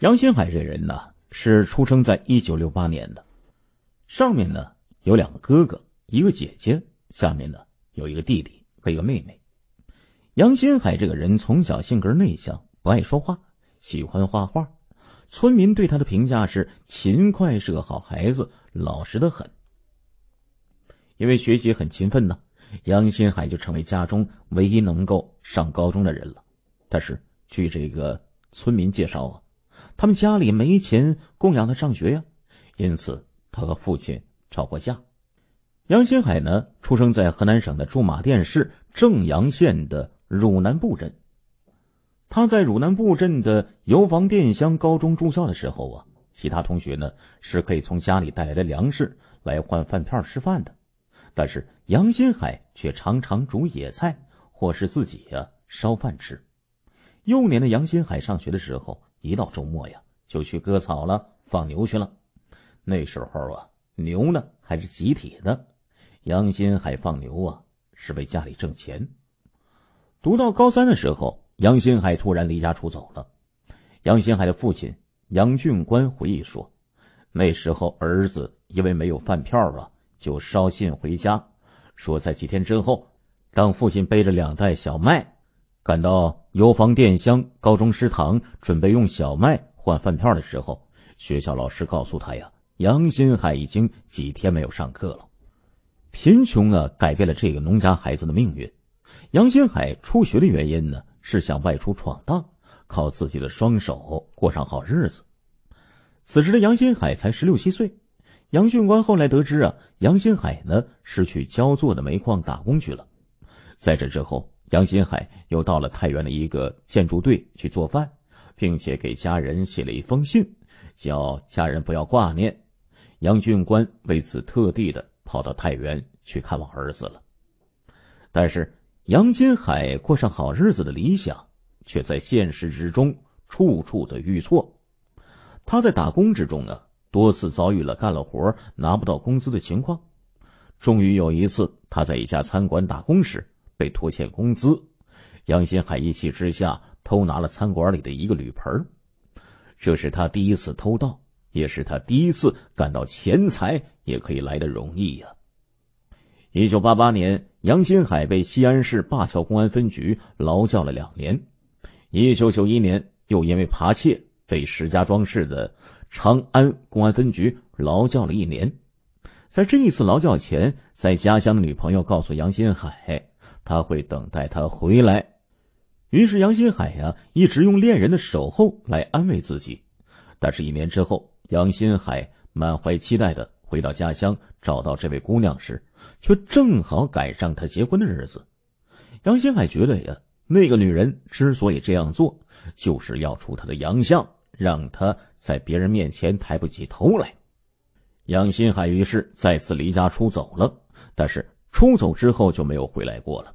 杨新海这人呢，是出生在一九六八年的，上面呢有两个哥哥，一个姐姐，下面呢有一个弟弟和一个妹妹。杨新海这个人从小性格内向，不爱说话，喜欢画画。村民对他的评价是勤快，是个好孩子，老实的很。因为学习很勤奋呢，杨新海就成为家中唯一能够上高中的人了。但是据这个村民介绍啊。他们家里没钱供养他上学呀，因此他和父亲吵过架。杨新海呢，出生在河南省的驻马店市正阳县的汝南布镇。他在汝南布镇的油坊店乡高中住校的时候啊，其他同学呢是可以从家里带来的粮食来换饭票吃饭的，但是杨新海却常常煮野菜或是自己呀烧饭吃。幼年的杨新海上学的时候。一到周末呀，就去割草了，放牛去了。那时候啊，牛呢还是集体的。杨新海放牛啊，是为家里挣钱。读到高三的时候，杨新海突然离家出走了。杨新海的父亲杨俊官回忆说，那时候儿子因为没有饭票啊，就捎信回家，说在几天之后，当父亲背着两袋小麦。赶到油坊店乡高中食堂，准备用小麦换饭票的时候，学校老师告诉他呀：“杨新海已经几天没有上课了。”贫穷啊，改变了这个农家孩子的命运。杨新海辍学的原因呢，是想外出闯荡，靠自己的双手过上好日子。此时的杨新海才十六七岁。杨训官后来得知啊，杨新海呢是去焦作的煤矿打工去了。在这之后。杨新海又到了太原的一个建筑队去做饭，并且给家人写了一封信，叫家人不要挂念。杨俊官为此特地的跑到太原去看望儿子了。但是杨新海过上好日子的理想，却在现实之中处处的遇挫。他在打工之中呢，多次遭遇了干了活拿不到工资的情况。终于有一次，他在一家餐馆打工时。被拖欠工资，杨新海一气之下偷拿了餐馆里的一个铝盆这是他第一次偷盗，也是他第一次感到钱财也可以来的容易呀。一九八八年，杨新海被西安市灞桥公安分局劳教了两年。一九九一年，又因为扒窃被石家庄市的长安公安分局劳教了一年。在这一次劳教前，在家乡的女朋友告诉杨新海。他会等待他回来，于是杨新海呀一直用恋人的守候来安慰自己。但是，一年之后，杨新海满怀期待的回到家乡，找到这位姑娘时，却正好赶上他结婚的日子。杨新海觉得呀，那个女人之所以这样做，就是要出他的洋相，让他在别人面前抬不起头来。杨新海于是再次离家出走了，但是出走之后就没有回来过了。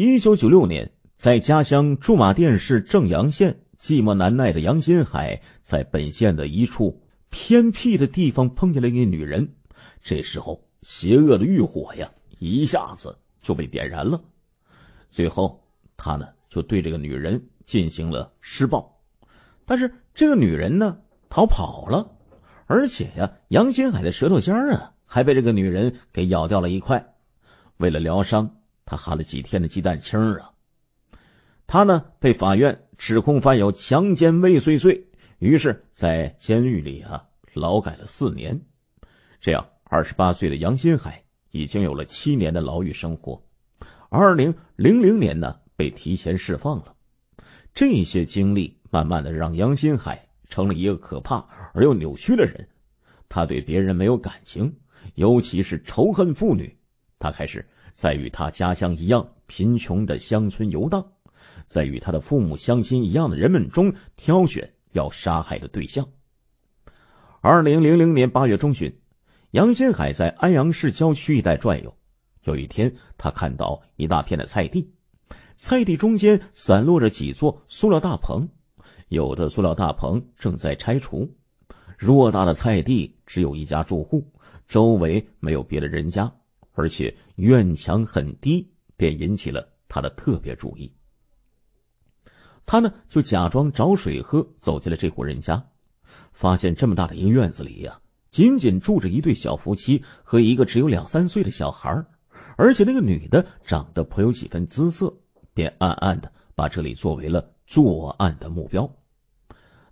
一九九六年，在家乡驻马店市正阳县，寂寞难耐的杨新海在本县的一处偏僻的地方碰见了一个女人。这时候，邪恶的欲火呀，一下子就被点燃了。最后，他呢就对这个女人进行了施暴，但是这个女人呢逃跑了，而且呀，杨新海的舌头尖儿啊还被这个女人给咬掉了一块。为了疗伤。他哈了几天的鸡蛋清啊！他呢被法院指控犯有强奸未遂罪，于是，在监狱里啊劳改了四年。这样，二十八岁的杨新海已经有了七年的牢狱生活。二零零零年呢被提前释放了。这些经历慢慢的让杨新海成了一个可怕而又扭曲的人。他对别人没有感情，尤其是仇恨妇女。他开始。在与他家乡一样贫穷的乡村游荡，在与他的父母乡亲一样的人们中挑选要杀害的对象。二零零零年八月中旬，杨新海在安阳市郊区一带转悠。有一天，他看到一大片的菜地，菜地中间散落着几座塑料大棚，有的塑料大棚正在拆除。偌大的菜地只有一家住户，周围没有别的人家。而且院墙很低，便引起了他的特别注意。他呢就假装找水喝，走进了这户人家，发现这么大的一个院子里呀，仅仅住着一对小夫妻和一个只有两三岁的小孩而且那个女的长得颇有几分姿色，便暗暗的把这里作为了作案的目标。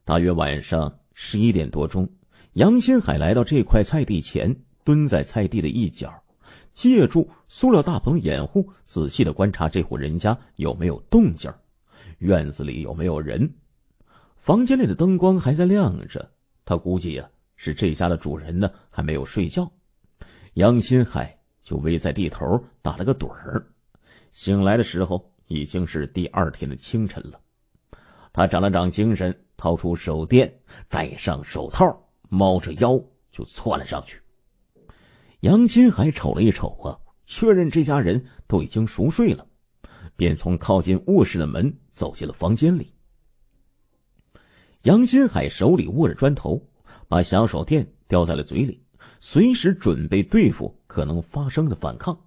大约晚上十一点多钟，杨新海来到这块菜地前，蹲在菜地的一角，借助塑料大棚掩护，仔细的观察这户人家有没有动静院子里有没有人？房间里的灯光还在亮着，他估计呀是这家的主人呢还没有睡觉。杨新海就偎在地头打了个盹儿，醒来的时候已经是第二天的清晨了。他长了长精神，掏出手电，戴上手套，猫着腰就窜了上去。杨新海瞅了一瞅啊，确认这家人都已经熟睡了。便从靠近卧室的门走进了房间里。杨新海手里握着砖头，把小手电叼在了嘴里，随时准备对付可能发生的反抗。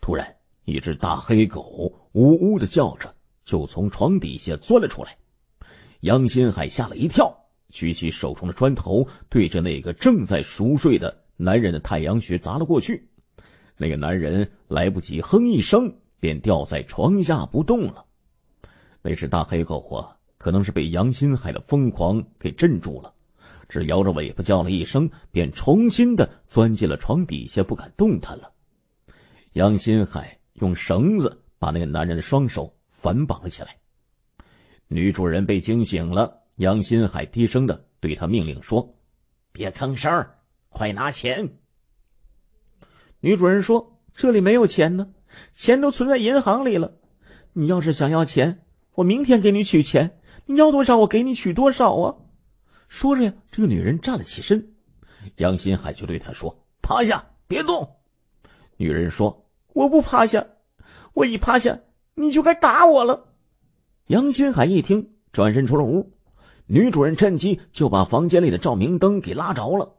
突然，一只大黑狗呜呜的叫着，就从床底下钻了出来。杨新海吓了一跳，举起手中的砖头，对着那个正在熟睡的男人的太阳穴砸了过去。那个男人来不及哼一声。便掉在床下不动了。那只大黑狗啊，可能是被杨新海的疯狂给镇住了，只摇着尾巴叫了一声，便重新的钻进了床底下，不敢动弹了。杨新海用绳子把那个男人的双手反绑了起来。女主人被惊醒了，杨新海低声的对他命令说：“别吭声，快拿钱。”女主人说：“这里没有钱呢。”钱都存在银行里了，你要是想要钱，我明天给你取钱。你要多少，我给你取多少啊！说着呀，这个女人站了起身，杨新海就对她说：“趴下，别动。”女人说：“我不趴下，我一趴下你就该打我了。”杨新海一听，转身出了屋。女主人趁机就把房间里的照明灯给拉着了。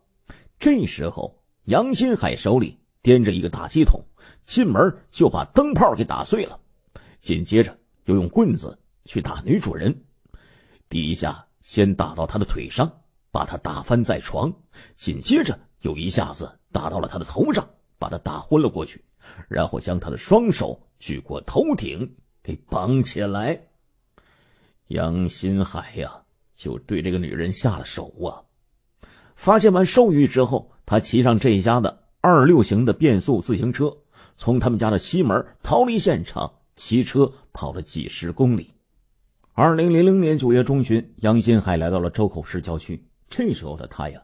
这时候，杨新海手里。掂着一个大鸡桶，进门就把灯泡给打碎了，紧接着又用棍子去打女主人。第一下先打到她的腿上，把她打翻在床；紧接着又一下子打到了她的头上，把她打昏了过去。然后将她的双手举过头顶，给绑起来。杨新海呀，就对这个女人下了手啊。发现完兽玉之后，他骑上这一家的。二六型的变速自行车从他们家的西门逃离现场，骑车跑了几十公里。二零零零年九月中旬，杨新海来到了周口市郊区。这时候的他呀，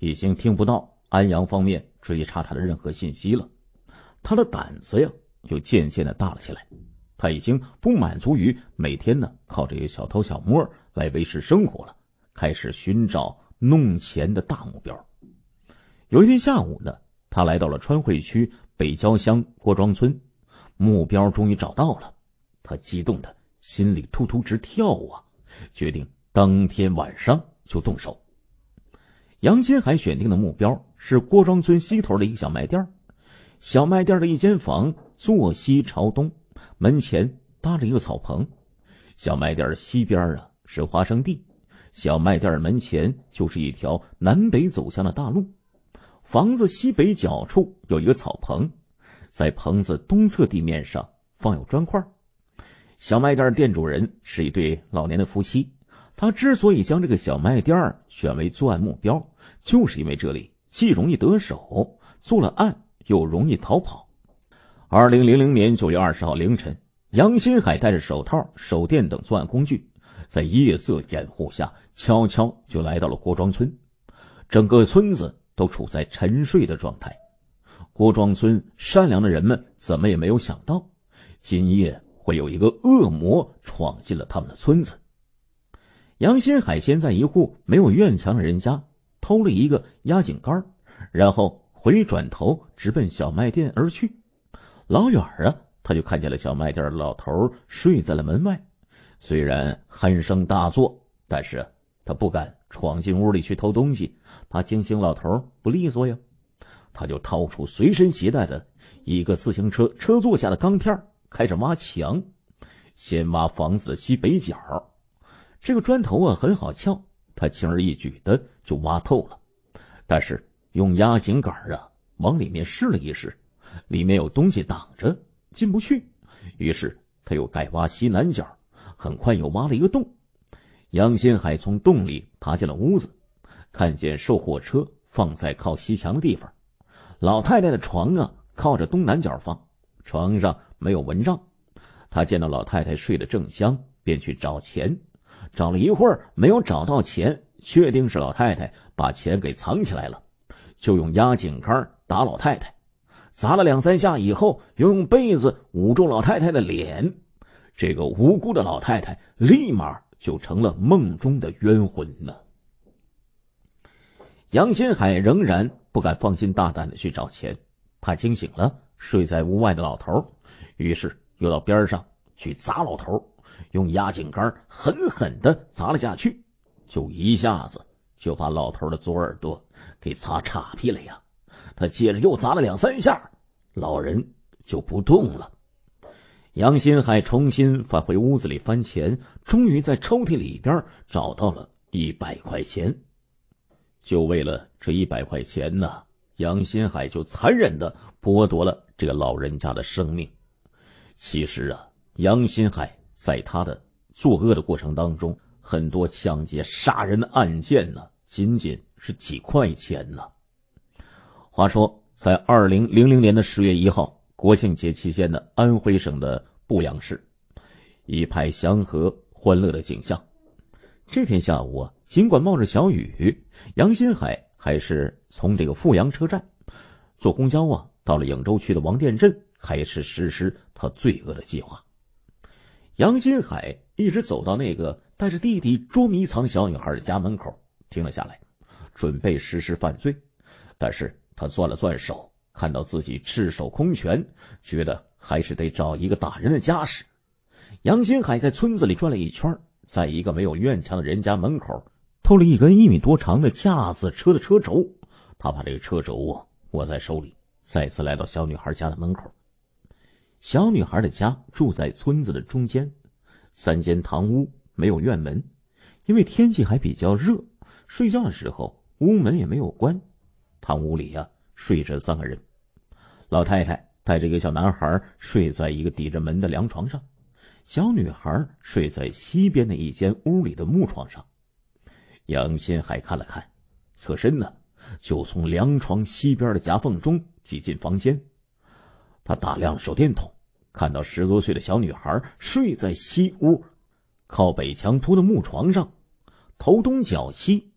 已经听不到安阳方面追查他的任何信息了。他的胆子呀，又渐渐的大了起来。他已经不满足于每天呢靠这些小偷小摸来维持生活了，开始寻找弄钱的大目标。有一天下午呢。他来到了川汇区北郊乡郭庄村，目标终于找到了，他激动的心里突突直跳啊！决定当天晚上就动手。杨金海选定的目标是郭庄村西头的一个小卖店，小卖店的一间房坐西朝东，门前搭着一个草棚，小卖店的西边啊是花生地，小卖店门前就是一条南北走向的大路。房子西北角处有一个草棚，在棚子东侧地面上放有砖块。小卖店店主人是一对老年的夫妻。他之所以将这个小卖店选为作案目标，就是因为这里既容易得手，做了案又容易逃跑。二零零零年九月二十号凌晨，杨新海戴着手套、手电等作案工具，在夜色掩护下，悄悄就来到了郭庄村。整个村子。都处在沉睡的状态。郭庄村善良的人们怎么也没有想到，今夜会有一个恶魔闯进了他们的村子。杨新海先在一户没有院墙的人家偷了一个压井杆，然后回转头直奔小卖店而去。老远啊，他就看见了小卖店的老头睡在了门外。虽然鼾声大作，但是他不敢。闯进屋里去偷东西，怕惊醒老头不利索呀。他就掏出随身携带的一个自行车车座下的钢片，开始挖墙。先挖房子的西北角，这个砖头啊很好撬，他轻而易举的就挖透了。但是用压井杆啊往里面试了一试，里面有东西挡着，进不去。于是他又改挖西南角，很快又挖了一个洞。杨新海从洞里爬进了屋子，看见售货车放在靠西墙的地方，老太太的床啊靠着东南角放，床上没有蚊帐。他见到老太太睡得正香，便去找钱，找了一会儿没有找到钱，确定是老太太把钱给藏起来了，就用压井杆打老太太，砸了两三下以后，又用被子捂住老太太的脸，这个无辜的老太太立马就成了梦中的冤魂呢。杨新海仍然不敢放心大胆的去找钱，怕惊醒了睡在屋外的老头，于是。又到边上去砸老头，用压井杆狠狠的砸了下去，就一下子就把老头的左耳朵给砸岔劈了呀！他接着又砸了两三下，老人就不动了。杨新海重新返回屋子里翻钱，终于在抽屉里边找到了一百块钱。就为了这一百块钱呢，杨新海就残忍的剥夺了这个老人家的生命。其实啊，杨新海在他的作恶的过程当中，很多抢劫、杀人的案件呢，仅仅是几块钱呢。话说，在二零零零年的十月一号国庆节期间的安徽省的阜阳市，一派祥和欢乐的景象。这天下午啊，尽管冒着小雨，杨新海还是从这个阜阳车站坐公交啊，到了颍州区的王店镇。开始实施他罪恶的计划。杨新海一直走到那个带着弟弟捉迷藏小女孩的家门口，停了下来，准备实施犯罪。但是他攥了攥手，看到自己赤手空拳，觉得还是得找一个打人的家使。杨新海在村子里转了一圈，在一个没有院墙的人家门口偷了一根一米多长的架子车的车轴，他把这个车轴握在手里，再次来到小女孩家的门口。小女孩的家住在村子的中间，三间堂屋没有院门，因为天气还比较热，睡觉的时候屋门也没有关。堂屋里呀睡着三个人，老太太带着一个小男孩睡在一个抵着门的凉床上，小女孩睡在西边的一间屋里的木床上。杨新海看了看，侧身呢，就从凉床西边的夹缝中挤进房间，他打亮了手电筒。看到十多岁的小女孩睡在西屋，靠北墙铺的木床上，头东脚西。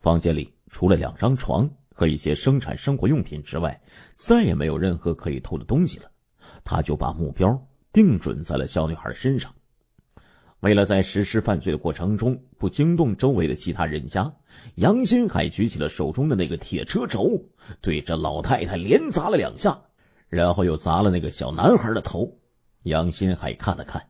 房间里除了两张床和一些生产生活用品之外，再也没有任何可以偷的东西了。他就把目标定准在了小女孩身上。为了在实施犯罪的过程中不惊动周围的其他人家，杨新海举起了手中的那个铁车轴，对着老太太连砸了两下，然后又砸了那个小男孩的头。杨新海看了看，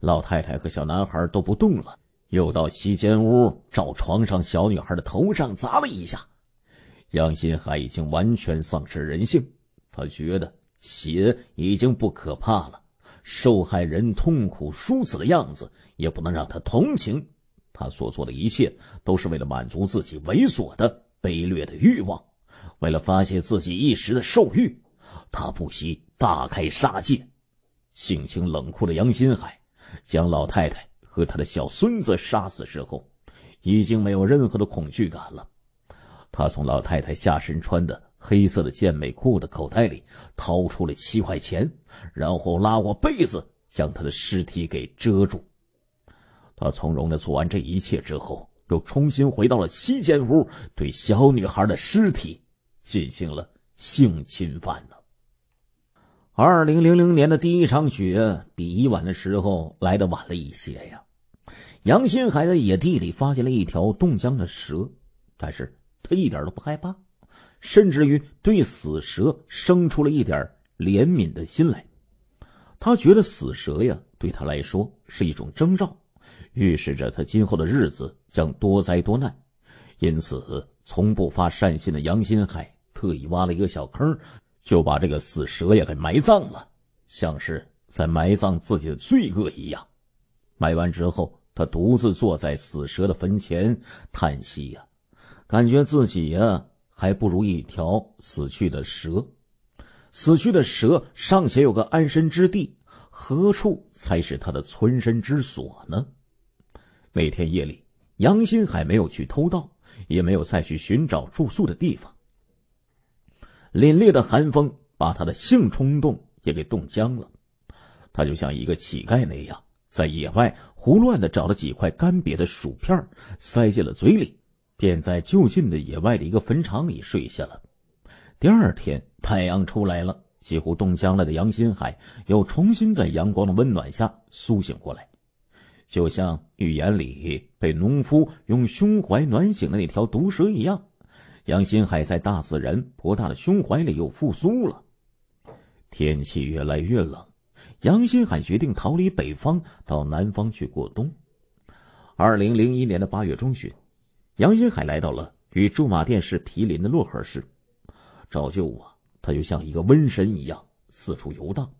老太太和小男孩都不动了，又到西间屋照床上小女孩的头上砸了一下。杨新海已经完全丧失人性，他觉得血已经不可怕了，受害人痛苦殊死的样子也不能让他同情。他所做的一切都是为了满足自己猥琐的卑劣的欲望，为了发泄自己一时的兽欲，他不惜大开杀戒。性情冷酷的杨新海，将老太太和他的小孙子杀死之后，已经没有任何的恐惧感了。他从老太太下身穿的黑色的健美裤的口袋里掏出了七块钱，然后拉过被子将他的尸体给遮住。他从容的做完这一切之后，又重新回到了西间屋，对小女孩的尸体进行了性侵犯呢。二零零零年的第一场雪比以往的时候来的晚了一些呀。杨新海在野地里发现了一条冻僵的蛇，但是他一点都不害怕，甚至于对死蛇生出了一点怜悯的心来。他觉得死蛇呀，对他来说是一种征兆，预示着他今后的日子将多灾多难。因此，从不发善心的杨新海特意挖了一个小坑。就把这个死蛇也给埋葬了，像是在埋葬自己的罪恶一样。埋完之后，他独自坐在死蛇的坟前，叹息呀，感觉自己呀还不如一条死去的蛇。死去的蛇尚且有个安身之地，何处才是他的存身之所呢？那天夜里，杨新海没有去偷盗，也没有再去寻找住宿的地方。凛冽的寒风把他的性冲动也给冻僵了，他就像一个乞丐那样，在野外胡乱的找了几块干瘪的薯片，塞进了嘴里，便在就近的野外的一个坟场里睡下了。第二天，太阳出来了，几乎冻僵了的杨新海又重新在阳光的温暖下苏醒过来，就像寓言里被农夫用胸怀暖醒的那条毒蛇一样。杨新海在大自然博大的胸怀里又复苏了。天气越来越冷，杨新海决定逃离北方，到南方去过冬。二零零一年的八月中旬，杨新海来到了与驻马店市毗邻的漯河市。照旧啊，他就像一个瘟神一样四处游荡。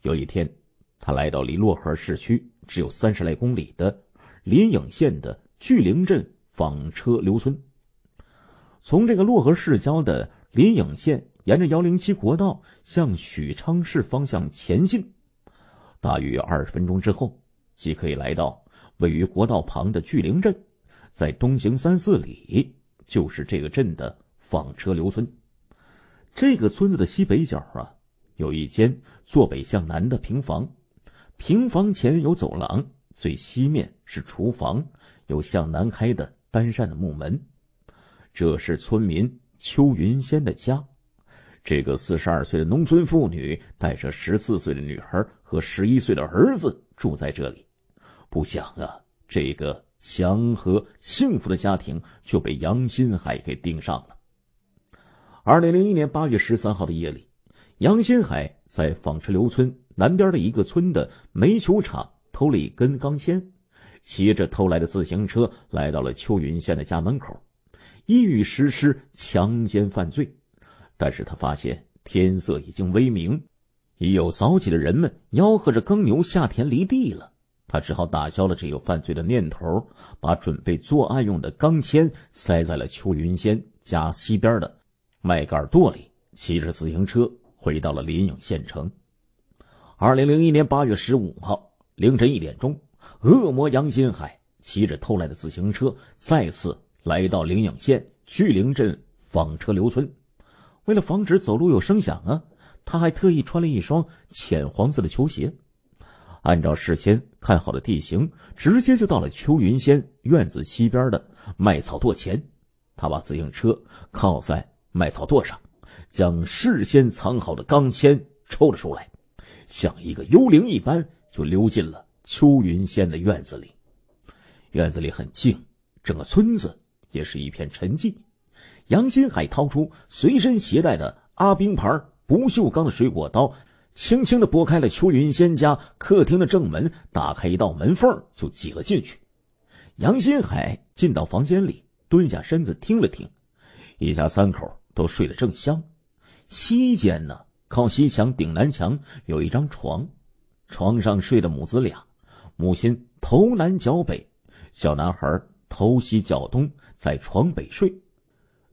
有一天，他来到离漯河市区只有三十来公里的临颍县的巨灵镇纺车刘村。从这个漯河市郊的临颍县，沿着幺零七国道向许昌市方向前进，大约二十分钟之后，即可以来到位于国道旁的巨灵镇。在东行三四里，就是这个镇的纺车刘村。这个村子的西北角啊，有一间坐北向南的平房，平房前有走廊，最西面是厨房，有向南开的单扇的木门。这是村民邱云仙的家，这个四十二岁的农村妇女带着十四岁的女孩和十一岁的儿子住在这里。不想啊，这个祥和幸福的家庭就被杨新海给盯上了。二零零一年八月十三号的夜里，杨新海在纺车刘村南边的一个村的煤球厂偷了一根钢钎，骑着偷来的自行车来到了邱云仙的家门口。意欲实施强奸犯罪，但是他发现天色已经微明，已有早起的人们吆喝着耕牛下田犁地了。他只好打消了这个犯罪的念头，把准备作案用的钢钎塞在了邱云仙家西边的麦秆垛里，骑着自行车回到了临颍县城。二零零一年八月十五号凌晨一点钟，恶魔杨新海骑着偷来的自行车再次。来到灵颍县巨灵镇纺车刘村，为了防止走路有声响啊，他还特意穿了一双浅黄色的球鞋。按照事先看好的地形，直接就到了邱云仙院子西边的麦草垛前。他把自行车靠在麦草垛上，将事先藏好的钢钎抽了出来，像一个幽灵一般就溜进了邱云仙的院子里。院子里很静，整个村子。也是一片沉寂。杨新海掏出随身携带的阿兵牌不锈钢的水果刀，轻轻的拨开了邱云仙家客厅的正门，打开一道门缝，就挤了进去。杨新海进到房间里，蹲下身子听了听，一家三口都睡得正香。西间呢，靠西墙顶南墙有一张床，床上睡的母子俩，母亲头南脚北，小男孩头西脚东。在床北睡，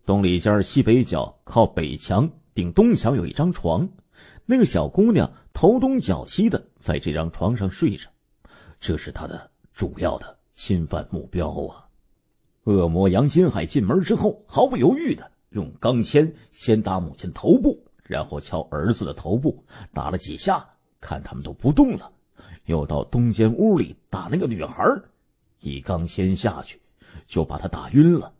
东里间西北角靠北墙顶东墙有一张床，那个小姑娘头东脚西的在这张床上睡着，这是她的主要的侵犯目标啊！恶魔杨金海进门之后，毫不犹豫的用钢钎先打母亲头部，然后敲儿子的头部，打了几下，看他们都不动了，又到东间屋里打那个女孩，一钢钎下去。就把他打晕了，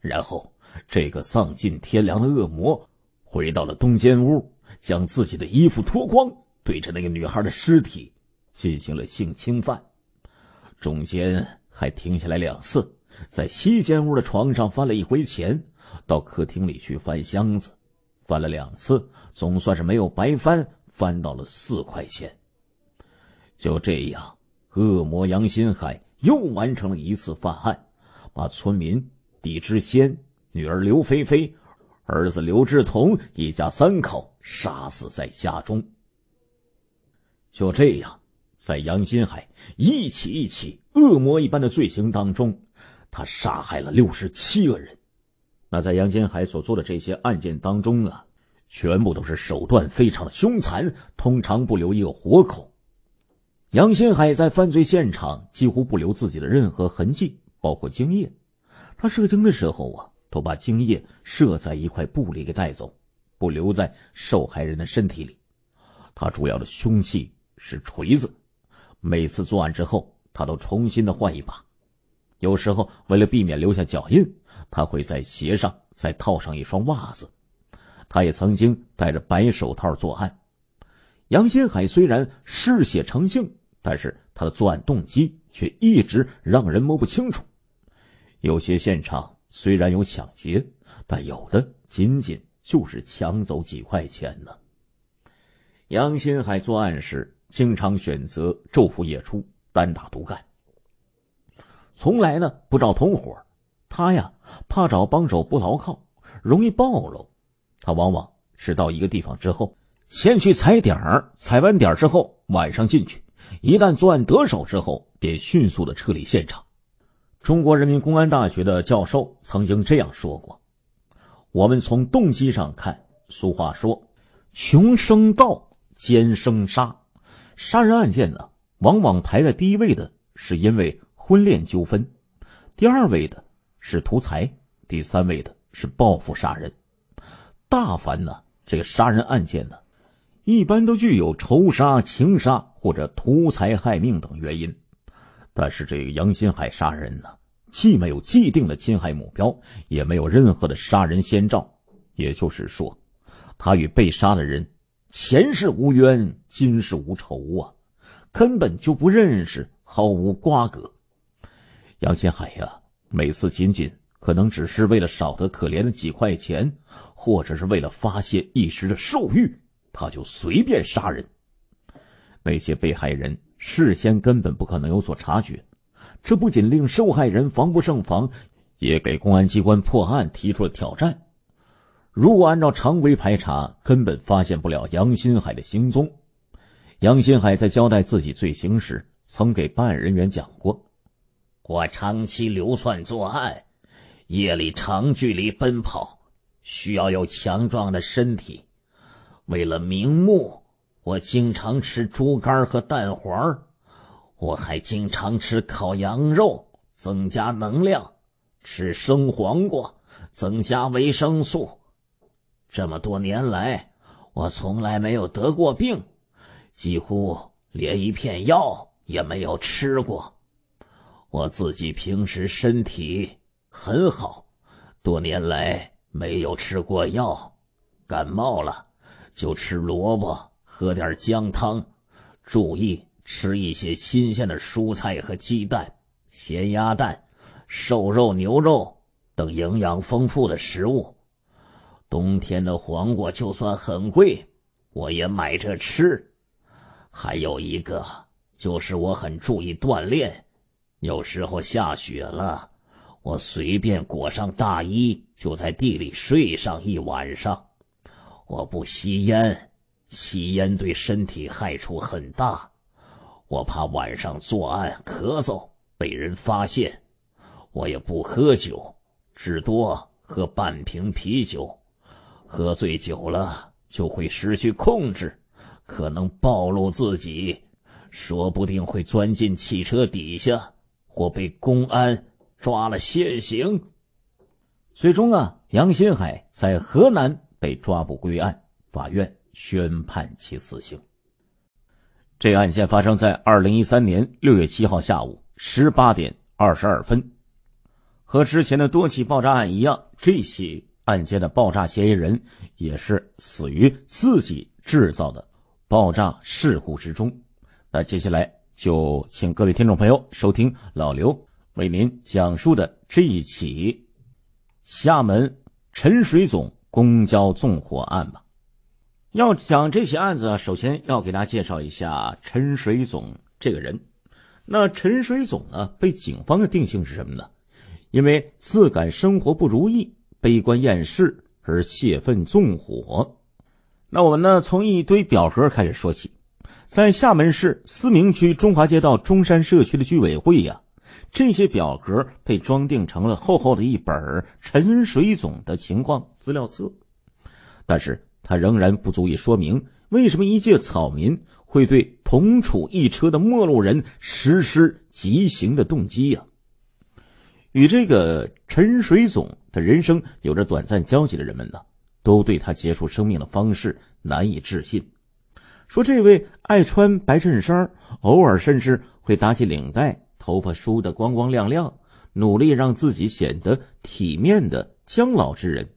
然后这个丧尽天良的恶魔回到了东间屋，将自己的衣服脱光，对着那个女孩的尸体进行了性侵犯，中间还停下来两次，在西间屋的床上翻了一回钱，到客厅里去翻箱子，翻了两次，总算是没有白翻，翻到了四块钱。就这样，恶魔杨新海又完成了一次犯案。把村民狄知先、女儿刘菲菲、儿子刘志同一家三口杀死在家中。就这样，在杨新海一起一起恶魔一般的罪行当中，他杀害了六十七个人。那在杨新海所做的这些案件当中啊，全部都是手段非常的凶残，通常不留一个活口。杨新海在犯罪现场几乎不留自己的任何痕迹，包括精液。他射精的时候啊，都把精液射在一块布里给带走，不留在受害人的身体里。他主要的凶器是锤子，每次作案之后，他都重新的换一把。有时候为了避免留下脚印，他会在鞋上再套上一双袜子。他也曾经戴着白手套作案。杨新海虽然嗜血成性。但是他的作案动机却一直让人摸不清楚。有些现场虽然有抢劫，但有的仅仅就是抢走几块钱呢。杨新海作案时经常选择昼伏夜出，单打独干，从来呢不找同伙。他呀怕找帮手不牢靠，容易暴露。他往往是到一个地方之后，先去踩点儿，踩完点儿之后，晚上进去。一旦作案得手之后，便迅速的撤离现场。中国人民公安大学的教授曾经这样说过：“我们从动机上看，俗话说‘穷生盗，奸生杀’，杀人案件呢，往往排在第一位的是因为婚恋纠纷，第二位的是图财，第三位的是报复杀人。大凡呢，这个杀人案件呢。”一般都具有仇杀、情杀或者图财害命等原因，但是这个杨新海杀人呢，既没有既定的侵害目标，也没有任何的杀人先兆，也就是说，他与被杀的人前世无冤，今世无仇啊，根本就不认识，毫无瓜葛。杨新海呀，每次仅仅可能只是为了少得可怜的几块钱，或者是为了发泄一时的兽欲。他就随便杀人，那些被害人事先根本不可能有所察觉，这不仅令受害人防不胜防，也给公安机关破案提出了挑战。如果按照常规排查，根本发现不了杨新海的行踪。杨新海在交代自己罪行时，曾给办案人员讲过：“我长期流窜作案，夜里长距离奔跑，需要有强壮的身体。”为了名目，我经常吃猪肝和蛋黄我还经常吃烤羊肉，增加能量；吃生黄瓜，增加维生素。这么多年来，我从来没有得过病，几乎连一片药也没有吃过。我自己平时身体很好，多年来没有吃过药，感冒了。就吃萝卜，喝点姜汤，注意吃一些新鲜的蔬菜和鸡蛋、咸鸭蛋、瘦肉、牛肉等营养丰富的食物。冬天的黄瓜就算很贵，我也买着吃。还有一个就是我很注意锻炼，有时候下雪了，我随便裹上大衣，就在地里睡上一晚上。我不吸烟，吸烟对身体害处很大。我怕晚上作案咳嗽被人发现。我也不喝酒，只多喝半瓶啤酒。喝醉酒了就会失去控制，可能暴露自己，说不定会钻进汽车底下，或被公安抓了现行。最终啊，杨新海在河南。被抓捕归案，法院宣判其死刑。这案件发生在二零一三年六月七号下午十八点二十二分。和之前的多起爆炸案一样，这起案件的爆炸嫌疑人也是死于自己制造的爆炸事故之中。那接下来就请各位听众朋友收听老刘为您讲述的这一起厦门陈水总。公交纵火案吧，要讲这起案子，首先要给大家介绍一下陈水总这个人。那陈水总呢，被警方的定性是什么呢？因为自感生活不如意、悲观厌世而泄愤纵火。那我们呢，从一堆表格开始说起。在厦门市思明区中华街道中山社区的居委会呀，这些表格被装订成了厚厚的一本陈水总的情况资料册，但是它仍然不足以说明为什么一介草民会对同处一车的陌路人实施极刑的动机呀。与这个陈水总的人生有着短暂交集的人们呢，都对他结束生命的方式难以置信。说这位爱穿白衬衫，偶尔甚至会打起领带，头发梳得光光亮亮，努力让自己显得体面的姜老之人，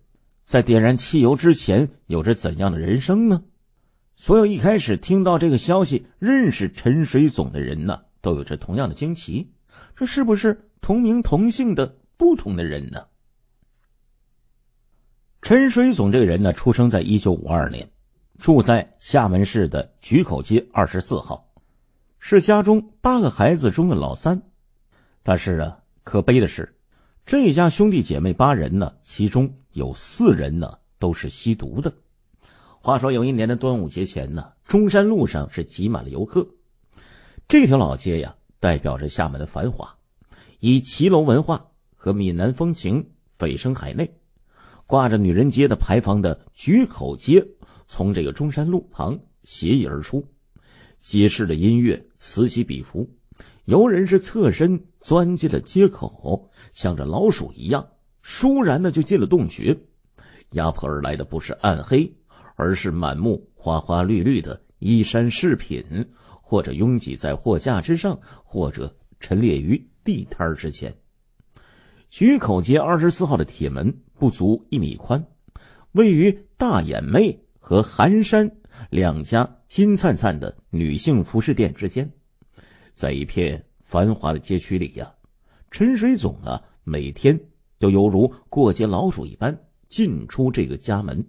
在点燃汽油之前有着怎样的人生呢？所有一开始听到这个消息、认识陈水总的人呢，都有着同样的惊奇：这是不是？同名同姓的不同的人呢？陈水总这个人呢，出生在一九五二年，住在厦门市的菊口街二十四号，是家中八个孩子中的老三。但是啊，可悲的是，这一家兄弟姐妹八人呢，其中有四人呢都是吸毒的。话说有一年的端午节前呢，中山路上是挤满了游客。这条老街呀，代表着厦门的繁华。以骑楼文化和闽南风情蜚声海内，挂着女人街的牌坊的菊口街，从这个中山路旁斜溢而出。街市的音乐此起彼伏，游人是侧身钻进了街口，像着老鼠一样，倏然的就进了洞穴。压迫而来的不是暗黑，而是满目花花绿绿的衣衫饰品，或者拥挤在货架之上，或者陈列于。地摊之前，菊口街二十四号的铁门不足一米宽，位于大眼妹和寒山两家金灿灿的女性服饰店之间，在一片繁华的街区里呀，陈水总啊，每天就犹如过街老鼠一般进出这个家门。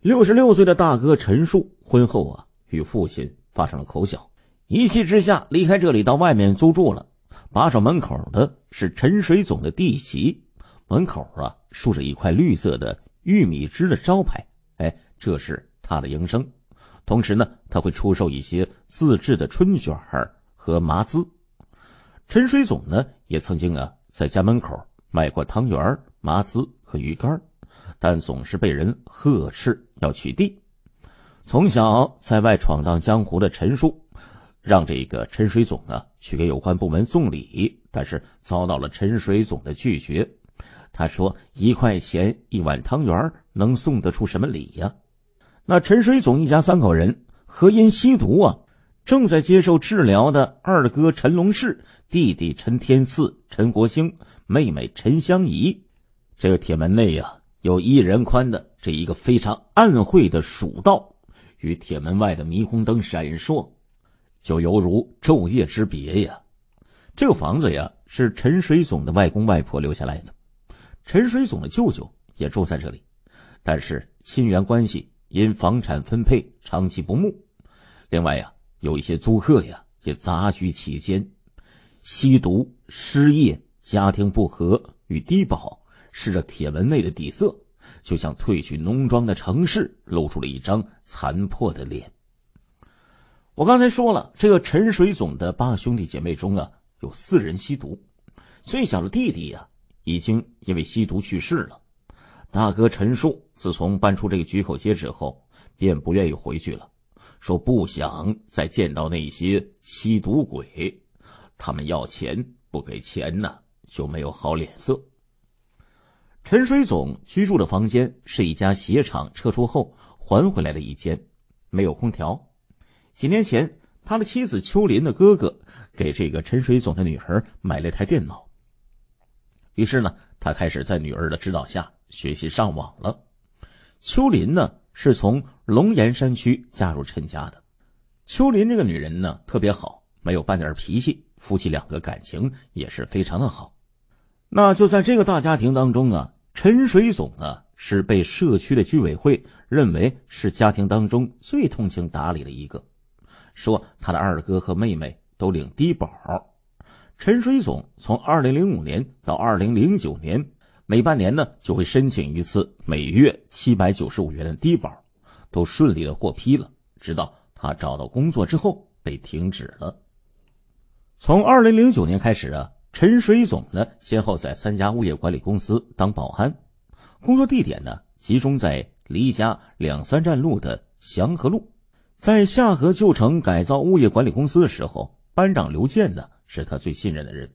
六十六岁的大哥陈树婚后啊，与父亲发生了口角。一气之下，离开这里到外面租住了。把守门口的是陈水总的弟媳，门口啊竖着一块绿色的玉米枝的招牌。哎，这是他的营生。同时呢，他会出售一些自制的春卷和麻糍。陈水总呢，也曾经啊在家门口卖过汤圆、麻糍和鱼干，但总是被人呵斥要取缔。从小在外闯荡江湖的陈叔。让这个陈水总呢去给有关部门送礼，但是遭到了陈水总的拒绝。他说：“一块钱一碗汤圆能送得出什么礼呀？”那陈水总一家三口人何因吸毒啊？正在接受治疗的二哥陈龙世、弟弟陈天赐、陈国兴、妹妹陈香怡，这个铁门内呀有一人宽的这一个非常暗晦的蜀道，与铁门外的霓虹灯闪烁。就犹如昼夜之别呀！这个房子呀，是陈水总的外公外婆留下来的，陈水总的舅舅也住在这里，但是亲缘关系因房产分配长期不睦。另外呀，有一些租客呀也杂居其间，吸毒、失业、家庭不和与低保是这铁门内的底色，就像褪去浓妆的城市露出了一张残破的脸。我刚才说了，这个陈水总的八兄弟姐妹中啊，有四人吸毒，最小的弟弟呀，已经因为吸毒去世了。大哥陈树自从搬出这个菊口街之后，便不愿意回去了，说不想再见到那些吸毒鬼，他们要钱不给钱呢，就没有好脸色。陈水总居住的房间是一家鞋厂撤出后还回来的一间，没有空调。几年前，他的妻子秋林的哥哥给这个陈水总的女儿买了台电脑。于是呢，他开始在女儿的指导下学习上网了。秋林呢，是从龙岩山区嫁入陈家的。秋林这个女人呢，特别好，没有半点脾气，夫妻两个感情也是非常的好。那就在这个大家庭当中啊，陈水总啊，是被社区的居委会认为是家庭当中最通情达理的一个。说他的二哥和妹妹都领低保，陈水总从二零零五年到二零零九年，每半年呢就会申请一次每月七百九十五元的低保，都顺利的获批了，直到他找到工作之后被停止了。从二零零九年开始啊，陈水总呢先后在三家物业管理公司当保安，工作地点呢集中在离家两三站路的祥和路。在下河旧城改造物业管理公司的时候，班长刘健呢是他最信任的人。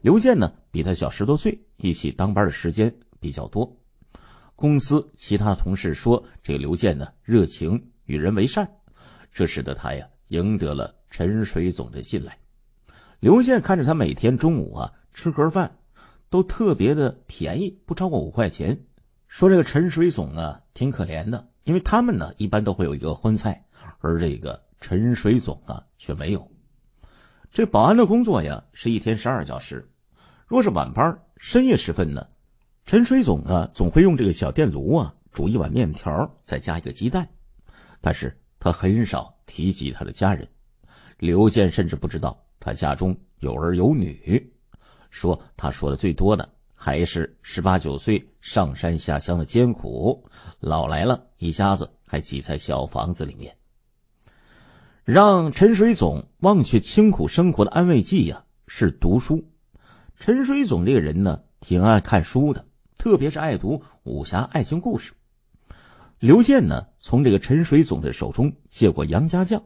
刘健呢比他小十多岁，一起当班的时间比较多。公司其他同事说，这个刘健呢热情与人为善，这使得他呀赢得了陈水总的信赖。刘健看着他每天中午啊吃盒饭，都特别的便宜，不超过五块钱。说这个陈水总啊挺可怜的，因为他们呢一般都会有一个荤菜，而这个陈水总啊却没有。这保安的工作呀是一天十二小时，若是晚班深夜时分呢。陈水总啊，总会用这个小电炉啊煮一碗面条，再加一个鸡蛋，但是他很少提及他的家人。刘健甚至不知道他家中有儿有女，说他说的最多的还是十八九岁上山下乡的艰苦，老来了一家子还挤在小房子里面。让陈水总忘却清苦生活的安慰剂呀，是读书。陈水总这个人呢，挺爱看书的。特别是爱读武侠爱情故事。刘健呢，从这个陈水总的手中借过《杨家将》。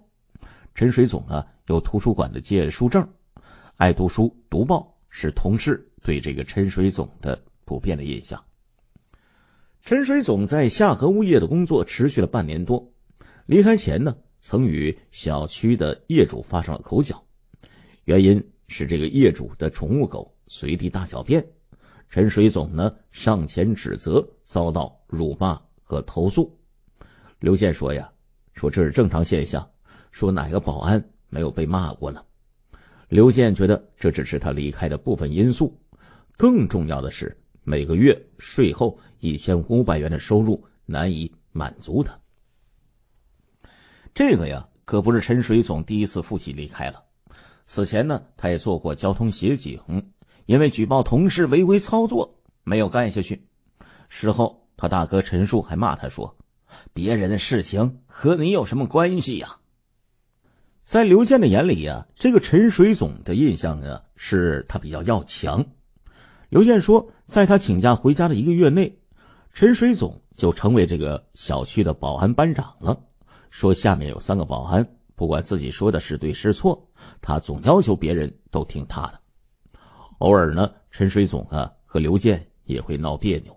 陈水总呢，有图书馆的借书证，爱读书读报，是同事对这个陈水总的普遍的印象。陈水总在下河物业的工作持续了半年多，离开前呢，曾与小区的业主发生了口角，原因是这个业主的宠物狗随地大小便。陈水总呢上前指责，遭到辱骂和投诉。刘健说：“呀，说这是正常现象。说哪个保安没有被骂过呢？”刘健觉得这只是他离开的部分因素，更重要的是每个月税后一千五百元的收入难以满足他。这个呀，可不是陈水总第一次负气离开了。此前呢，他也做过交通协警。因为举报同事违规操作，没有干下去。事后，他大哥陈树还骂他说：“别人的事情和你有什么关系呀？”在刘健的眼里呀，这个陈水总的印象呢，是他比较要强。刘健说，在他请假回家的一个月内，陈水总就成为这个小区的保安班长了。说下面有三个保安，不管自己说的是对是错，他总要求别人都听他的。偶尔呢，陈水总啊和刘健也会闹别扭，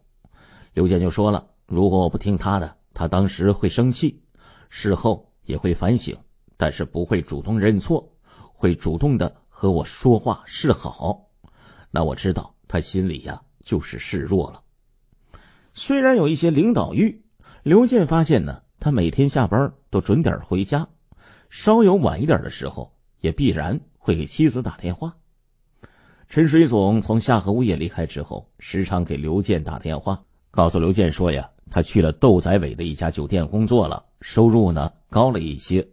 刘健就说了：“如果我不听他的，他当时会生气，事后也会反省，但是不会主动认错，会主动的和我说话示好。那我知道他心里呀就是示弱了。虽然有一些领导欲，刘健发现呢，他每天下班都准点回家，稍有晚一点的时候，也必然会给妻子打电话。”陈水总从夏河物业离开之后，时常给刘健打电话，告诉刘健说：“呀，他去了窦仔伟的一家酒店工作了，收入呢高了一些，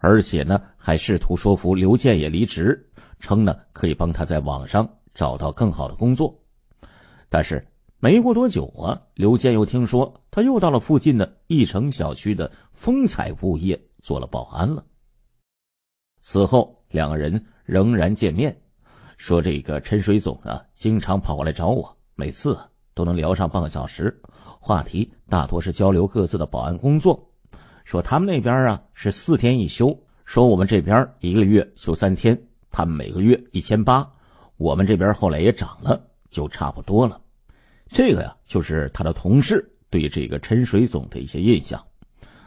而且呢还试图说服刘健也离职，称呢可以帮他在网上找到更好的工作。”但是没过多久啊，刘健又听说他又到了附近的义城小区的风采物业做了保安了。此后两个人仍然见面。说这个陈水总啊，经常跑过来找我，每次都能聊上半个小时，话题大多是交流各自的保安工作。说他们那边啊是四天一休，说我们这边一个月休三天，他们每个月一千八，我们这边后来也涨了，就差不多了。这个呀，就是他的同事对这个陈水总的一些印象。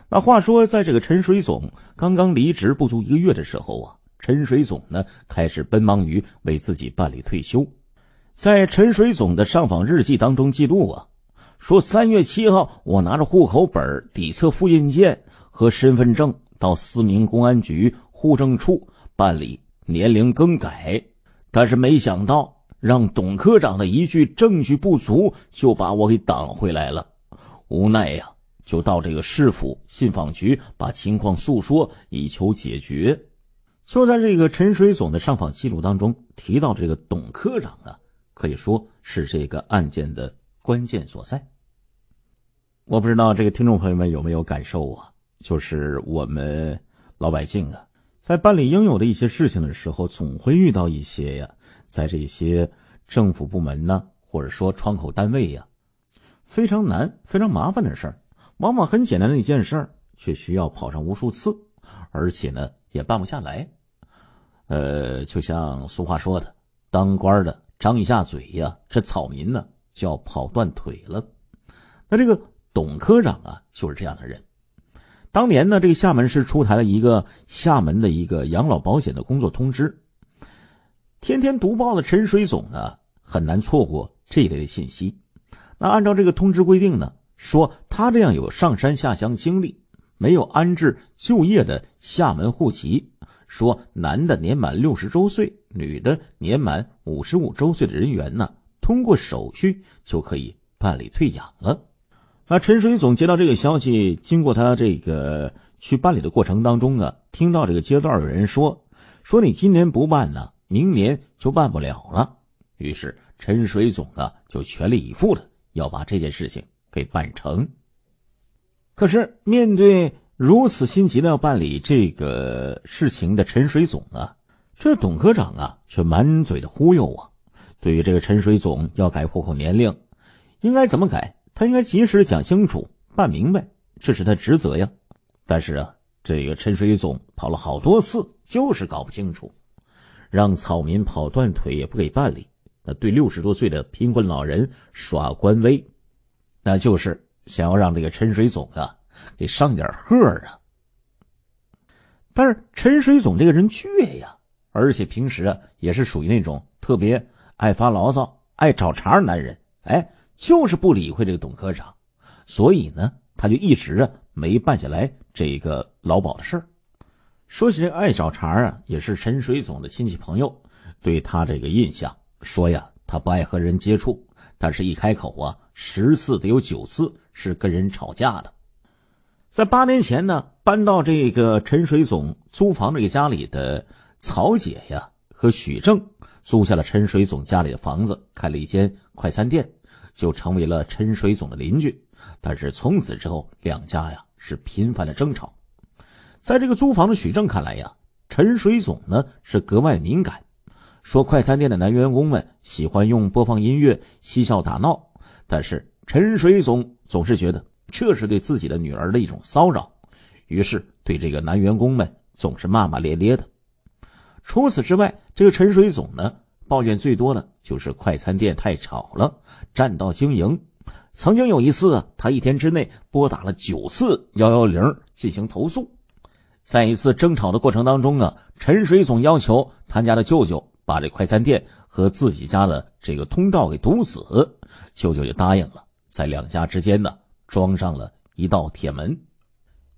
那话说，在这个陈水总刚刚离职不足一个月的时候啊。陈水总呢，开始奔忙于为自己办理退休。在陈水总的上访日记当中记录啊，说三月七号，我拿着户口本底册复印件和身份证到思明公安局户政处办理年龄更改，但是没想到让董科长的一句证据不足就把我给挡回来了。无奈呀，就到这个市府信访局把情况诉说，以求解决。就在这个陈水总的上访记录当中提到，这个董科长啊，可以说是这个案件的关键所在。我不知道这个听众朋友们有没有感受啊？就是我们老百姓啊，在办理应有的一些事情的时候，总会遇到一些呀，在这些政府部门呢，或者说窗口单位呀，非常难、非常麻烦的事儿。往往很简单的一件事儿，却需要跑上无数次，而且呢，也办不下来。呃，就像俗话说的，当官的张一下嘴呀，这草民呢就要跑断腿了。那这个董科长啊，就是这样的人。当年呢，这个厦门市出台了一个厦门的一个养老保险的工作通知。天天读报的陈水总呢，很难错过这一类的信息。那按照这个通知规定呢，说他这样有上山下乡经历、没有安置就业的厦门户籍，说男的年满六十周岁，女的年满五十五周岁的人员呢，通过手续就可以办理退养了。那陈水总接到这个消息，经过他这个去办理的过程当中呢，听到这个街道有人说：“说你今年不办呢，明年就办不了了。”于是陈水总啊就全力以赴的要把这件事情给办成。可是面对如此心急的要办理这个事情的陈水总啊，这董科长啊却满嘴的忽悠啊。对于这个陈水总要改户口年龄，应该怎么改？他应该及时讲清楚、办明白，这是他职责呀。但是啊，这个陈水总跑了好多次，就是搞不清楚，让草民跑断腿也不给办理。那对六十多岁的贫困老人耍官威，那就是想要让这个陈水总啊给上点贺啊。但是陈水总这个人倔呀，而且平时啊也是属于那种特别爱发牢骚、爱找茬的男人。哎。就是不理会这个董科长，所以呢，他就一直啊没办下来这个劳保的事儿。说起这爱找茬啊，也是陈水总的亲戚朋友对他这个印象说呀，他不爱和人接触，但是一开口啊，十次得有九次是跟人吵架的。在八年前呢，搬到这个陈水总租房这个家里的曹姐呀和许正租下了陈水总家里的房子，开了一间快餐店。就成为了陈水总的邻居，但是从此之后，两家呀是频繁的争吵。在这个租房的许正看来呀，陈水总呢是格外敏感，说快餐店的男员工们喜欢用播放音乐嬉笑打闹，但是陈水总总是觉得这是对自己的女儿的一种骚扰，于是对这个男员工们总是骂骂咧咧的。除此之外，这个陈水总呢。抱怨最多的就是快餐店太吵了，占道经营。曾经有一次，他一天之内拨打了九次幺幺零进行投诉。在一次争吵的过程当中啊，陈水总要求他家的舅舅把这快餐店和自己家的这个通道给堵死，舅舅就答应了，在两家之间呢装上了一道铁门。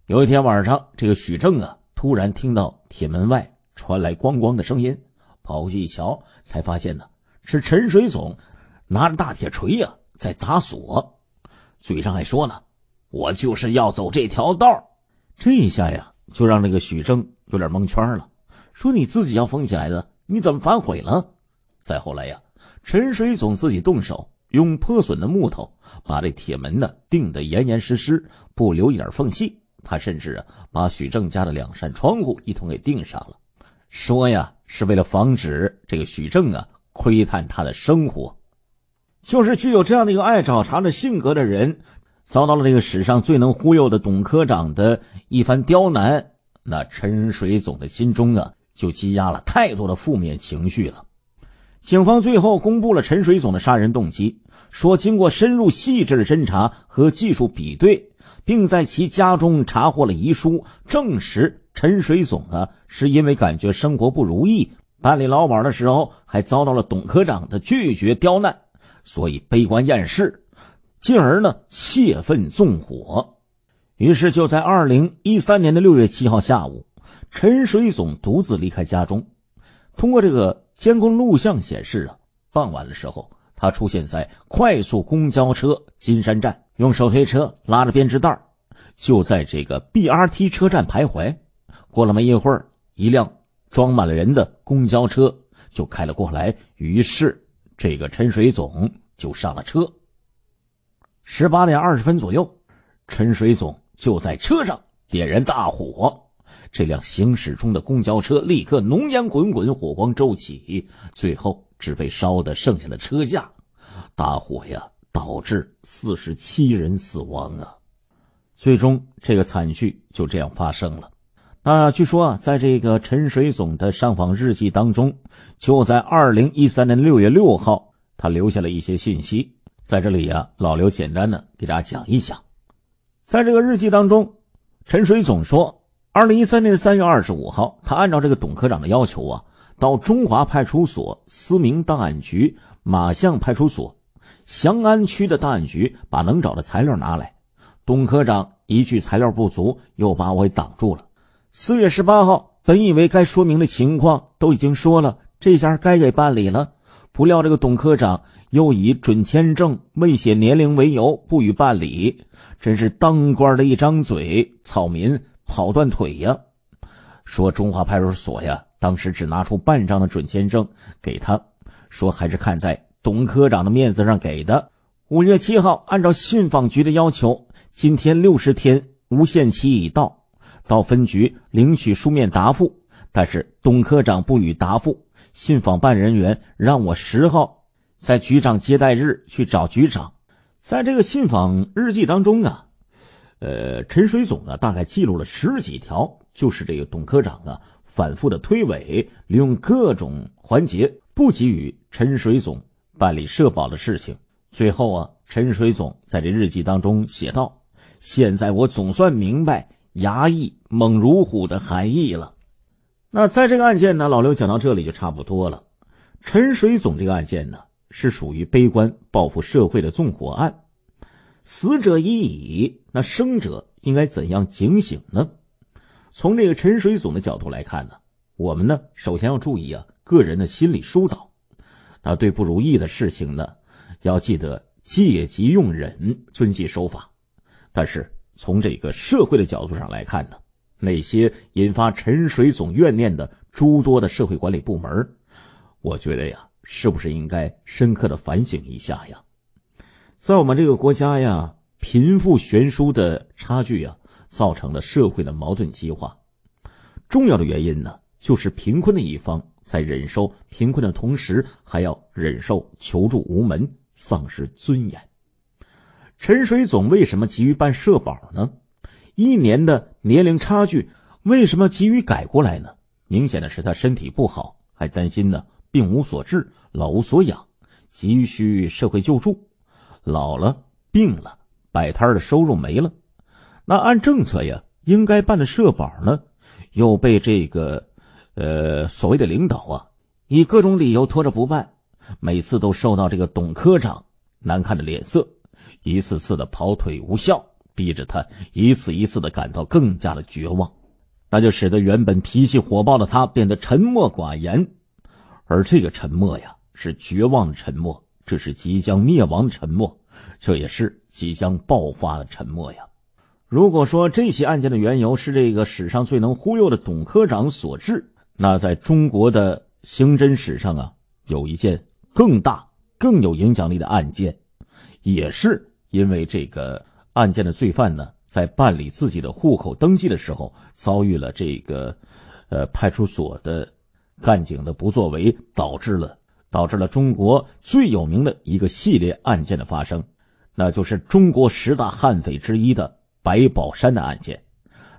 有一天晚上，这个许正啊突然听到铁门外传来咣咣的声音。跑过去一瞧，才发现呢是陈水总拿着大铁锤呀在砸锁，嘴上还说呢：“我就是要走这条道。”这一下呀，就让那个许正有点蒙圈了，说：“你自己要封起来的，你怎么反悔了？”再后来呀，陈水总自己动手，用破损的木头把这铁门呢钉得严严实实，不留一点缝隙。他甚至啊把许正家的两扇窗户一同给钉上了，说呀。是为了防止这个许正啊窥探他的生活，就是具有这样的一个爱找茬的性格的人，遭到了这个史上最能忽悠的董科长的一番刁难，那陈水总的心中啊就积压了太多的负面情绪了。警方最后公布了陈水总的杀人动机，说经过深入细致的侦查和技术比对，并在其家中查获了遗书，证实。陈水总啊，是因为感觉生活不如意，办理劳保的时候还遭到了董科长的拒绝刁难，所以悲观厌世，进而呢泄愤纵火。于是就在二零一三年的六月七号下午，陈水总独自离开家中。通过这个监控录像显示啊，傍晚的时候，他出现在快速公交车金山站，用手推车拉着编织袋，就在这个 BRT 车站徘徊。过了没一会儿，一辆装满了人的公交车就开了过来，于是这个陈水总就上了车。十八点二十分左右，陈水总就在车上点燃大火。这辆行驶中的公交车立刻浓烟滚滚，火光骤起，最后只被烧的剩下的车架。大火呀，导致四十七人死亡啊！最终，这个惨剧就这样发生了。那据说啊，在这个陈水总的上访日记当中，就在二零一三年六月六号，他留下了一些信息。在这里啊，老刘简单的给大家讲一讲。在这个日记当中，陈水总说。二零一三年三月二十五号，他按照这个董科长的要求啊，到中华派出所、思明档案局、马巷派出所、祥安区的档案局把能找的材料拿来。董科长一句材料不足，又把我给挡住了。四月十八号，本以为该说明的情况都已经说了，这下该给办理了，不料这个董科长又以准签证、未写年龄为由不予办理，真是当官的一张嘴，草民。跑断腿呀！说中华派出所呀，当时只拿出半张的准签证给他，说还是看在董科长的面子上给的。五月七号，按照信访局的要求，今天六十天无限期已到，到分局领取书面答复。但是董科长不予答复，信访办人员让我十号在局长接待日去找局长。在这个信访日记当中啊。呃，陈水总呢，大概记录了十几条，就是这个董科长啊，反复的推诿，利用各种环节不给予陈水总办理社保的事情。最后啊，陈水总在这日记当中写道：“现在我总算明白衙役猛如虎的含义了。”那在这个案件呢，老刘讲到这里就差不多了。陈水总这个案件呢，是属于悲观报复社会的纵火案。死者已矣，那生者应该怎样警醒呢？从这个陈水总的角度来看呢，我们呢首先要注意啊个人的心理疏导。那对不如意的事情呢，要记得借急用忍，遵纪守法。但是从这个社会的角度上来看呢，那些引发陈水总怨念的诸多的社会管理部门，我觉得呀，是不是应该深刻的反省一下呀？在我们这个国家呀，贫富悬殊的差距呀，造成了社会的矛盾激化。重要的原因呢，就是贫困的一方在忍受贫困的同时，还要忍受求助无门、丧失尊严。陈水总为什么急于办社保呢？一年的年龄差距，为什么急于改过来呢？明显的是他身体不好，还担心呢病无所治、老无所养，急需社会救助。老了，病了，摆摊的收入没了，那按政策呀，应该办的社保呢，又被这个，呃，所谓的领导啊，以各种理由拖着不办，每次都受到这个董科长难看的脸色，一次次的跑腿无效，逼着他一次一次的感到更加的绝望，那就使得原本脾气火爆的他变得沉默寡言，而这个沉默呀，是绝望的沉默。这是即将灭亡的沉默，这也是即将爆发的沉默呀！如果说这起案件的缘由是这个史上最能忽悠的董科长所致，那在中国的刑侦史上啊，有一件更大、更有影响力的案件，也是因为这个案件的罪犯呢，在办理自己的户口登记的时候，遭遇了这个，呃，派出所的干警的不作为，导致了。导致了中国最有名的一个系列案件的发生，那就是中国十大悍匪之一的白宝山的案件。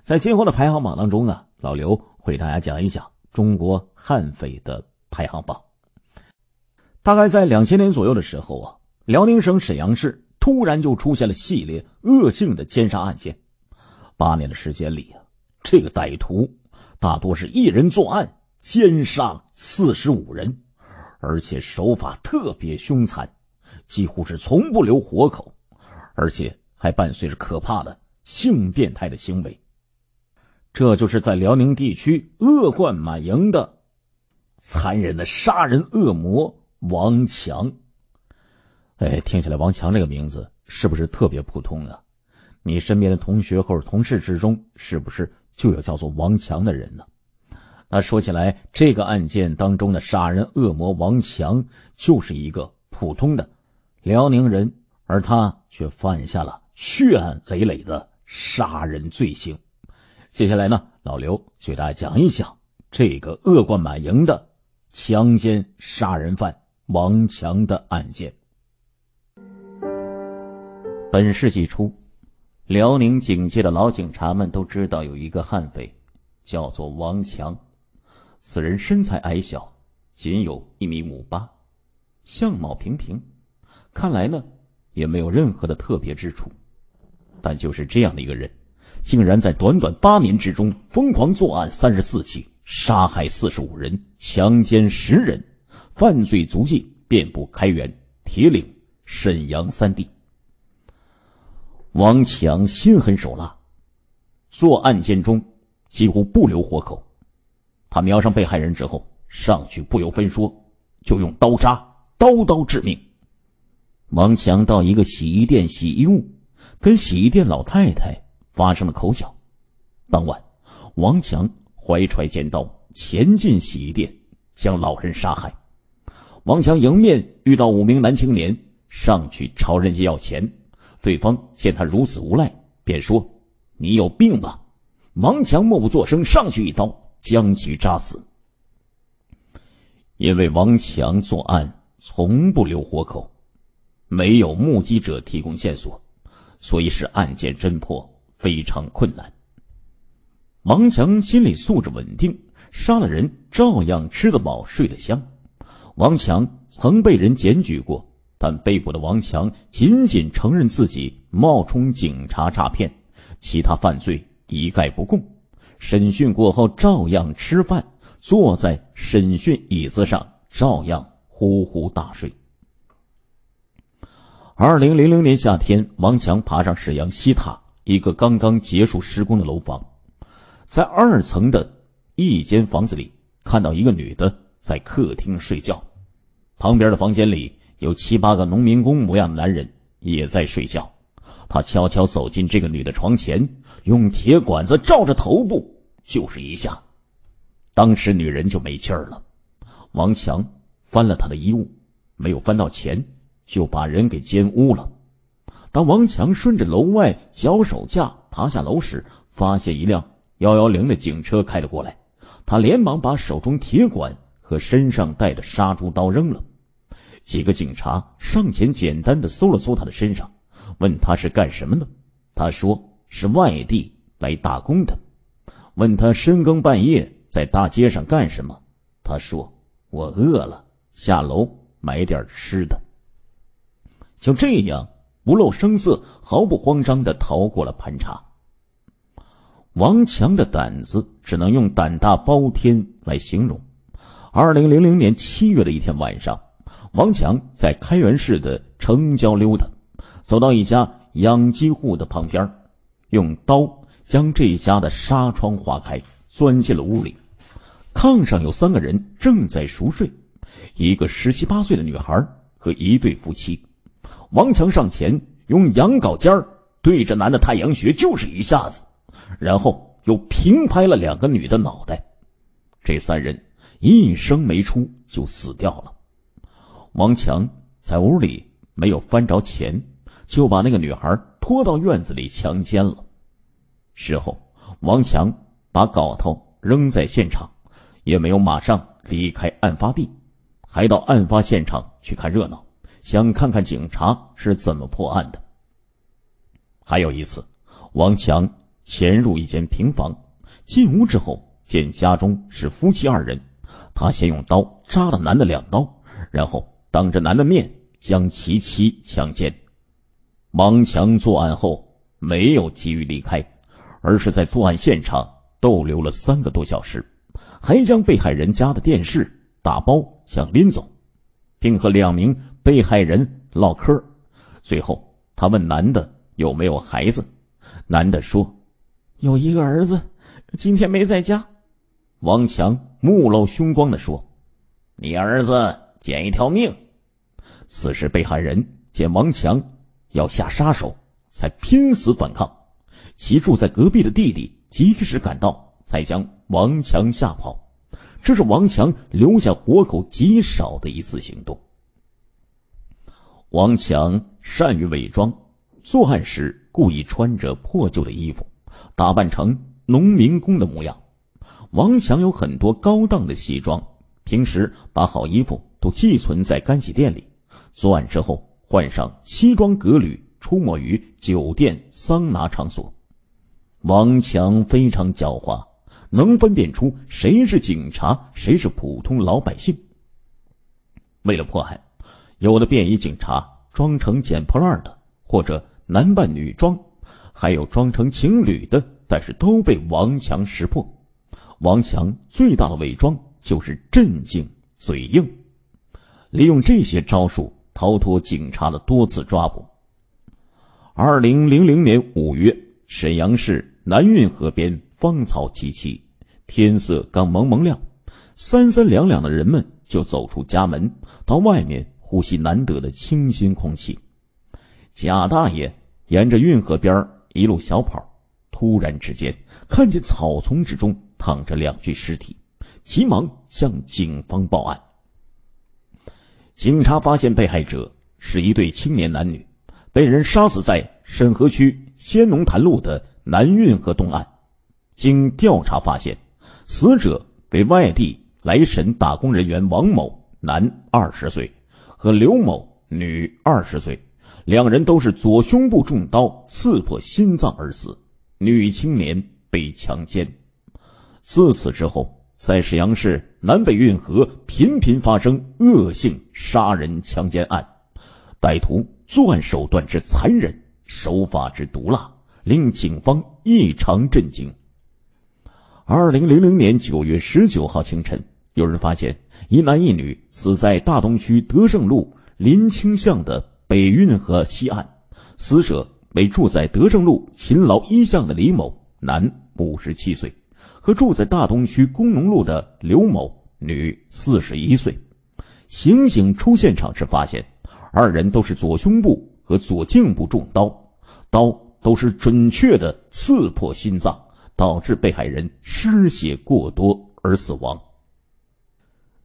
在今后的排行榜当中啊，老刘会大家讲一讲中国悍匪的排行榜。大概在两千年左右的时候啊，辽宁省沈阳市突然就出现了系列恶性的奸杀案件。八年的时间里啊，这个歹徒大多是一人作案，奸杀四十五人。而且手法特别凶残，几乎是从不留活口，而且还伴随着可怕的性变态的行为。这就是在辽宁地区恶贯满盈的残忍的杀人恶魔王强。哎，听起来王强这个名字是不是特别普通啊？你身边的同学或者同事之中，是不是就有叫做王强的人呢？那说起来，这个案件当中的杀人恶魔王强就是一个普通的辽宁人，而他却犯下了血案累累的杀人罪行。接下来呢，老刘就给大家讲一讲这个恶贯满盈的强奸杀人犯王强的案件。本世纪初，辽宁警界的老警察们都知道有一个悍匪，叫做王强。此人身材矮小，仅有一米五八，相貌平平，看来呢也没有任何的特别之处。但就是这样的一个人。竟然在短短八年之中疯狂作案三十四起，杀害四十五人，强奸十人，犯罪足迹遍布开原、铁岭、沈阳三地。王强心狠手辣，做案件中几乎不留活口。他瞄上被害人之后，上去不由分说就用刀扎，刀刀致命。王强到一个洗衣店洗衣物，跟洗衣店老太太。发生了口角。当晚，王强怀揣尖刀前进洗衣店，将老人杀害。王强迎面遇到五名男青年，上去朝人家要钱。对方见他如此无赖，便说：“你有病吧！”王强默不作声，上去一刀将其扎死。因为王强作案从不留活口，没有目击者提供线索，所以使案件侦破。非常困难。王强心理素质稳定，杀了人照样吃得饱、睡得香。王强曾被人检举过，但被捕的王强仅仅承认自己冒充警察诈骗，其他犯罪一概不供。审讯过后，照样吃饭，坐在审讯椅子上，照样呼呼大睡。二零零零年夏天，王强爬上沈阳西塔。一个刚刚结束施工的楼房，在二层的一间房子里，看到一个女的在客厅睡觉，旁边的房间里有七八个农民工模样的男人也在睡觉。他悄悄走进这个女的床前，用铁管子照着头部就是一下，当时女人就没气儿了。王强翻了她的衣物，没有翻到钱，就把人给奸污了。当王强顺着楼外脚手架爬下楼时，发现一辆幺幺零的警车开了过来，他连忙把手中铁管和身上带的杀猪刀扔了。几个警察上前简单的搜了搜他的身上，问他是干什么的。他说是外地来打工的。问他深更半夜在大街上干什么，他说我饿了，下楼买点吃的。就这样。不露声色、毫不慌张的逃过了盘查。王强的胆子只能用“胆大包天”来形容。二零零零年七月的一天晚上，王强在开原市的城郊溜达，走到一家养鸡户的旁边，用刀将这家的纱窗划开，钻进了屋里。炕上有三个人正在熟睡，一个十七八岁的女孩和一对夫妻。王强上前用羊镐尖对着男的太阳穴就是一下子，然后又平拍了两个女的脑袋，这三人一声没出就死掉了。王强在屋里没有翻着钱，就把那个女孩拖到院子里强奸了。事后，王强把镐头扔在现场，也没有马上离开案发地，还到案发现场去看热闹。想看看警察是怎么破案的。还有一次，王强潜入一间平房，进屋之后见家中是夫妻二人，他先用刀扎了男的两刀，然后当着男的面将其妻强奸。王强作案后没有急于离开，而是在作案现场逗留了三个多小时，还将被害人家的电视、打包想拎走。并和两名被害人唠嗑，最后他问男的有没有孩子，男的说有一个儿子，今天没在家。王强目露凶光的说：“你儿子捡一条命。”此时被害人见王强要下杀手，才拼死反抗。其住在隔壁的弟弟及时赶到，才将王强吓跑。这是王强留下活口极少的一次行动。王强善于伪装，作案时故意穿着破旧的衣服，打扮成农民工的模样。王强有很多高档的西装，平时把好衣服都寄存在干洗店里，作案之后换上西装革履，出没于酒店、桑拿场所。王强非常狡猾，能分辨出谁是警察，谁是普通老百姓。为了迫害，有的便衣警察装成捡破烂的，或者男扮女装，还有装成情侣的，但是都被王强识破。王强最大的伪装就是镇静、嘴硬，利用这些招数逃脱警察的多次抓捕。二零零零年五月，沈阳市南运河边芳草萋萋，天色刚蒙蒙亮，三三两两的人们就走出家门，到外面呼吸难得的清新空气。贾大爷沿着运河边一路小跑，突然之间看见草丛之中。躺着两具尸体，急忙向警方报案。警察发现被害者是一对青年男女，被人杀死在沈河区仙农潭路的南运河东岸。经调查发现，死者为外地来沈打工人员王某（男，二十岁）和刘某（女，二十岁），两人都是左胸部中刀刺破心脏而死。女青年被强奸。自此之后，在沈阳市南北运河频频发生恶性杀人强奸案，歹徒作案手段之残忍，手法之毒辣，令警方异常震惊。二零零零年九月十九号清晨，有人发现一男一女死在大东区德胜路林清巷的北运河西岸，死者为住在德胜路勤劳一巷的李某，男，五十七岁。和住在大东区工农路的刘某，女，四十一岁。刑警出现场时发现，二人都是左胸部和左颈部中刀，刀都是准确的刺破心脏，导致被害人失血过多而死亡。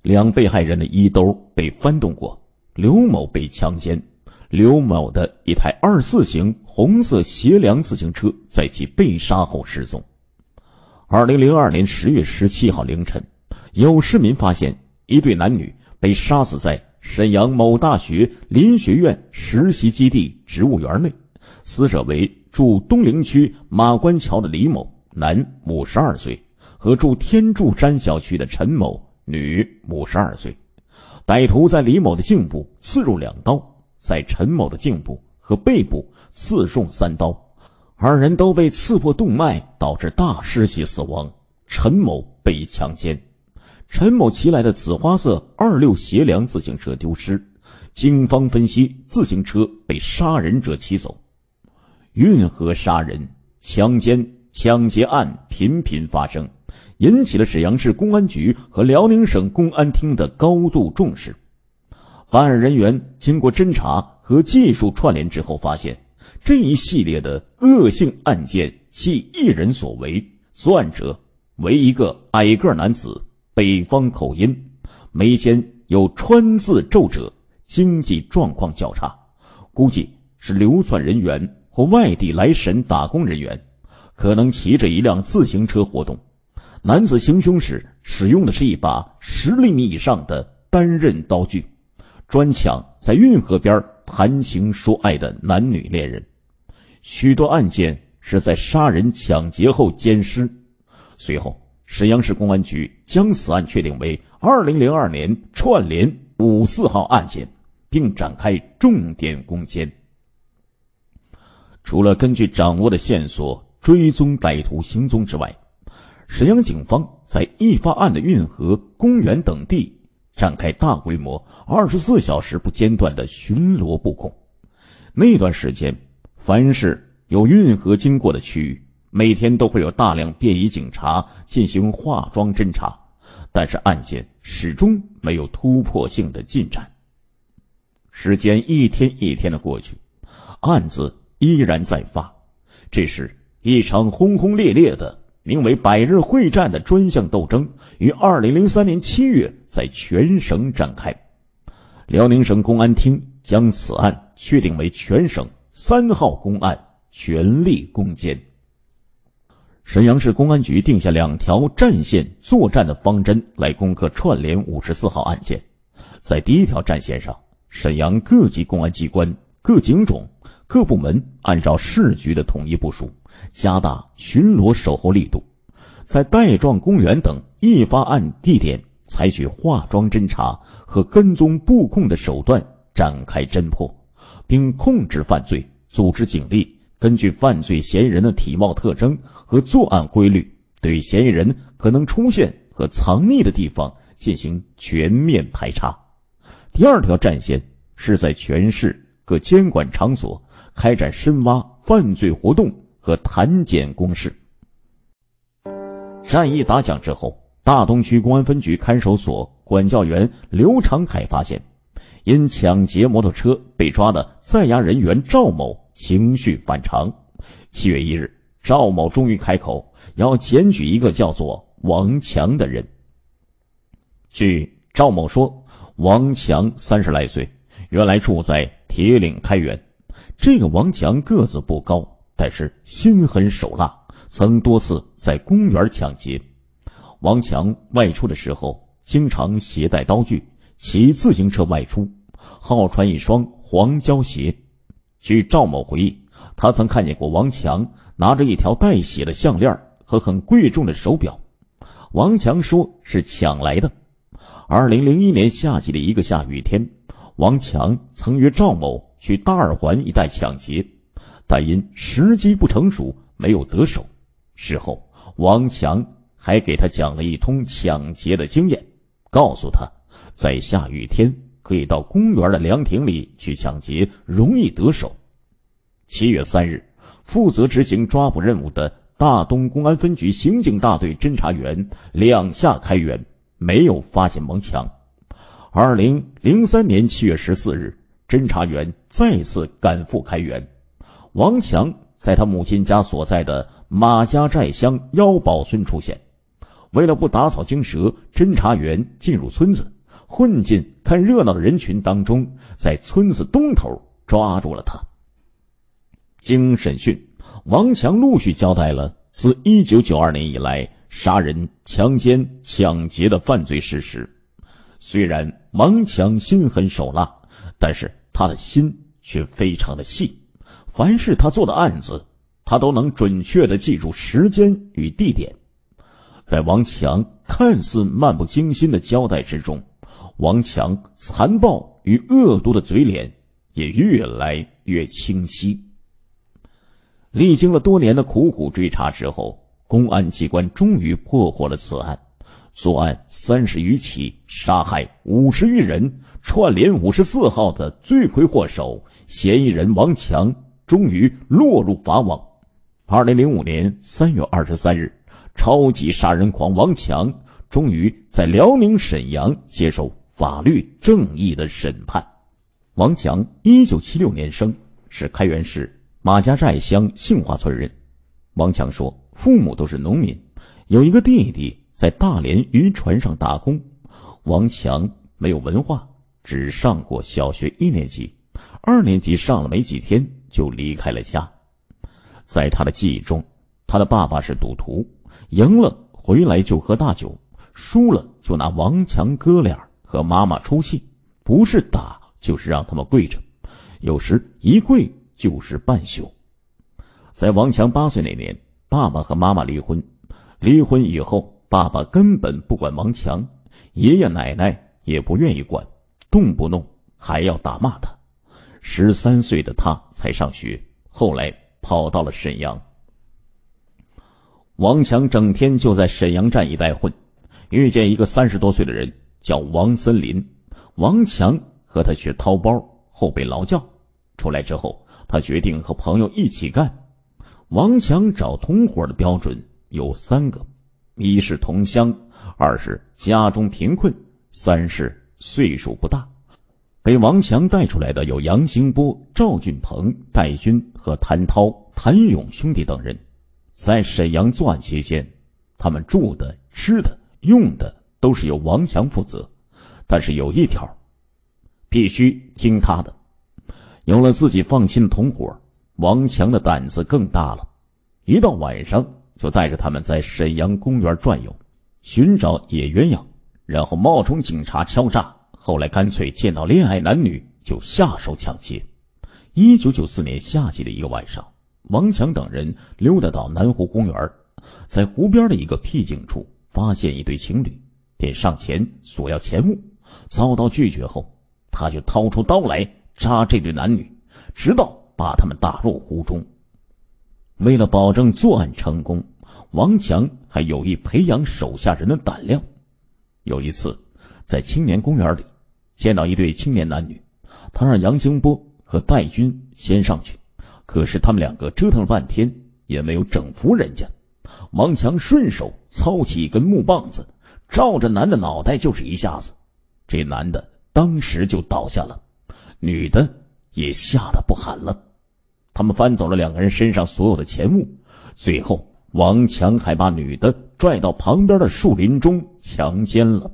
两被害人的衣兜被翻动过，刘某被强奸，刘某的一台二四型红色斜梁自行车在其被杀后失踪。二零零二年十月十七号凌晨，有市民发现一对男女被杀死在沈阳某大学林学院实习基地植物园内。死者为住东陵区马关桥的李某，男，五十二岁，和住天柱山小区的陈某，女，五十二岁。歹徒在李某的颈部刺入两刀，在陈某的颈部和背部刺中三刀。二人都被刺破动脉，导致大失血死亡。陈某被强奸，陈某骑来的紫花色二六斜梁自行车丢失，警方分析自行车被杀人者骑走。运河杀人、强奸、抢劫案频频发生，引起了沈阳市公安局和辽宁省公安厅的高度重视。办案人员经过侦查和技术串联之后，发现。这一系列的恶性案件系一人所为，作案者为一个矮个男子，北方口音，眉间有川字皱褶，经济状况较差，估计是流窜人员或外地来沈打工人员，可能骑着一辆自行车活动。男子行凶时使用的是一把十厘米以上的单刃刀具，专抢在运河边谈情说爱的男女恋人。许多案件是在杀人抢劫后奸尸。随后，沈阳市公安局将此案确定为2002年串联“五四号”案件，并展开重点攻坚。除了根据掌握的线索追踪歹徒行踪之外，沈阳警方在易发案的运河、公园等地展开大规模、二十四小时不间断的巡逻布控。那段时间。凡是有运河经过的区域，每天都会有大量便衣警察进行化妆侦查，但是案件始终没有突破性的进展。时间一天一天的过去，案子依然在发。这时，一场轰轰烈烈的名为“百日会战”的专项斗争于二零零三年七月在全省展开。辽宁省公安厅将此案确定为全省。三号公案全力攻坚。沈阳市公安局定下两条战线作战的方针来攻克串联五十四号案件。在第一条战线上，沈阳各级公安机关、各警种、各部门按照市局的统一部署，加大巡逻守候力度，在带状公园等易发案地点采取化妆侦查和跟踪布控的手段展开侦破，并控制犯罪，组织警力。根据犯罪嫌疑人的体貌特征和作案规律，对嫌疑人可能出现和藏匿的地方进行全面排查。第二条战线是在全市各监管场所开展深挖犯罪活动和谈检攻势。战役打响之后，大东区公安分局看守所管教员刘长凯发现，因抢劫摩托车被抓的在押人员赵某。情绪反常。七月一日，赵某终于开口要检举一个叫做王强的人。据赵某说，王强三十来岁，原来住在铁岭开元。这个王强个子不高，但是心狠手辣，曾多次在公园抢劫。王强外出的时候，经常携带刀具，骑自行车外出，好穿一双黄胶鞋。据赵某回忆，他曾看见过王强拿着一条带血的项链和很贵重的手表。王强说是抢来的。二零零一年夏季的一个下雨天，王强曾约赵某去大二环一带抢劫，但因时机不成熟，没有得手。事后，王强还给他讲了一通抢劫的经验，告诉他，在下雨天。可以到公园的凉亭里去抢劫，容易得手。七月三日，负责执行抓捕任务的大东公安分局刑警大队侦查员两下开园，没有发现王强。二零零三年七月十四日，侦查员再次赶赴开原，王强在他母亲家所在的马家寨乡腰堡村出现。为了不打草惊蛇，侦查员进入村子。混进看热闹的人群当中，在村子东头抓住了他。经审讯，王强陆续交代了自一九九二年以来杀人、强奸、抢劫的犯罪事实。虽然王强心狠手辣，但是他的心却非常的细。凡是他做的案子，他都能准确的记住时间与地点。在王强看似漫不经心的交代之中。王强残暴与恶毒的嘴脸也越来越清晰。历经了多年的苦苦追查之后，公安机关终于破获了此案。作案三十余起，杀害五十余人，串联五十四号的罪魁祸首嫌疑人王强终于落入法网。二零零五年三月二十三日，超级杀人狂王强终于在辽宁沈阳接受。法律正义的审判。王强，一九七六年生，是开原市马家寨乡杏花村人。王强说，父母都是农民，有一个弟弟在大连渔船上打工。王强没有文化，只上过小学一年级，二年级上了没几天就离开了家。在他的记忆中，他的爸爸是赌徒，赢了回来就喝大酒，输了就拿王强哥俩。和妈妈出气，不是打就是让他们跪着，有时一跪就是半宿。在王强八岁那年，爸爸和妈妈离婚，离婚以后，爸爸根本不管王强，爷爷奶奶也不愿意管，动不动还要打骂他。十三岁的他才上学，后来跑到了沈阳。王强整天就在沈阳站一带混，遇见一个三十多岁的人。叫王森林，王强和他学掏包后被劳教，出来之后，他决定和朋友一起干。王强找同伙的标准有三个：一是同乡，二是家中贫困，三是岁数不大。被王强带出来的有杨兴波、赵俊鹏、戴军和谭涛、谭勇兄弟等人。在沈阳作案期间，他们住的、吃的、用的。都是由王强负责，但是有一条，必须听他的。有了自己放心的同伙，王强的胆子更大了。一到晚上，就带着他们在沈阳公园转悠，寻找野鸳鸯，然后冒充警察敲诈。后来干脆见到恋爱男女就下手抢劫。一九九四年夏季的一个晚上，王强等人溜达到南湖公园，在湖边的一个僻静处发现一对情侣，便上前索要钱物，遭到拒绝后，他就掏出刀来扎这对男女，直到把他们打入湖中。为了保证作案成功，王强还有意培养手下人的胆量。有一次，在青年公园里见到一对青年男女，他让杨兴波和戴军先上去，可是他们两个折腾了半天也没有整服人家。王强顺手操起一根木棒子，照着男的脑袋就是一下子，这男的当时就倒下了，女的也吓得不喊了。他们翻走了两个人身上所有的钱物，最后王强还把女的拽到旁边的树林中强奸了。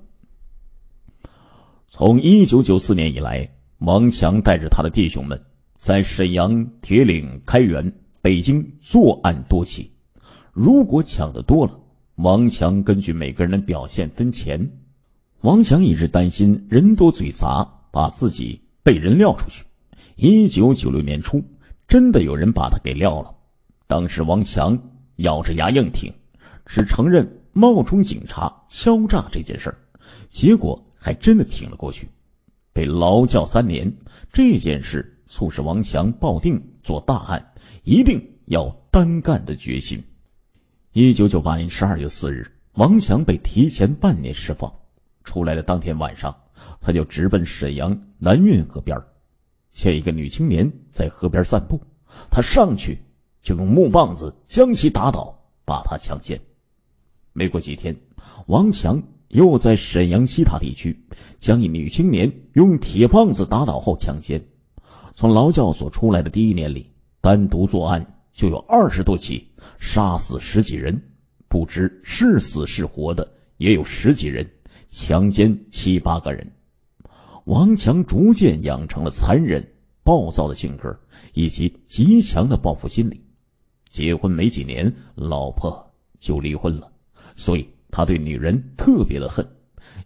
从一九九四年以来，王强带着他的弟兄们在沈阳、铁岭、开原、北京作案多起。如果抢的多了，王强根据每个人的表现分钱。王强一直担心人多嘴杂，把自己被人撂出去。一九九六年初。真的有人把他给撂了。当时王强咬着牙硬挺，只承认冒充警察敲诈这件事儿，结果还真的挺了过去，被劳教三年。这件事促使王强抱定做大案一定要单干的决心。一九九八年十二月四日，王强被提前半年释放，出来的当天晚上，他就直奔沈阳南运河边儿。见一个女青年在河边散步，他上去就用木棒子将其打倒，把她强奸。没过几天，王强又在沈阳西塔地区将一女青年用铁棒子打倒后强奸。从劳教所出来的第一年里，单独作案就有二十多起，杀死十几人，不知是死是活的也有十几人，强奸七八个人。王强逐渐养成了残忍、暴躁的性格，以及极强的报复心理。结婚没几年，老婆就离婚了，所以他对女人特别的恨。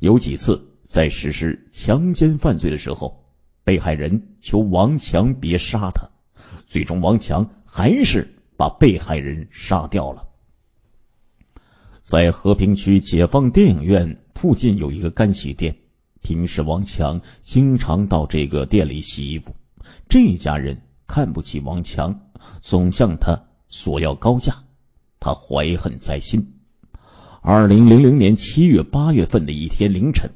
有几次在实施强奸犯罪的时候，被害人求王强别杀他，最终王强还是把被害人杀掉了。在和平区解放电影院附近有一个干洗店。平时王强经常到这个店里洗衣服，这家人看不起王强，总向他索要高价，他怀恨在心。二零零零年七月八月份的一天凌晨，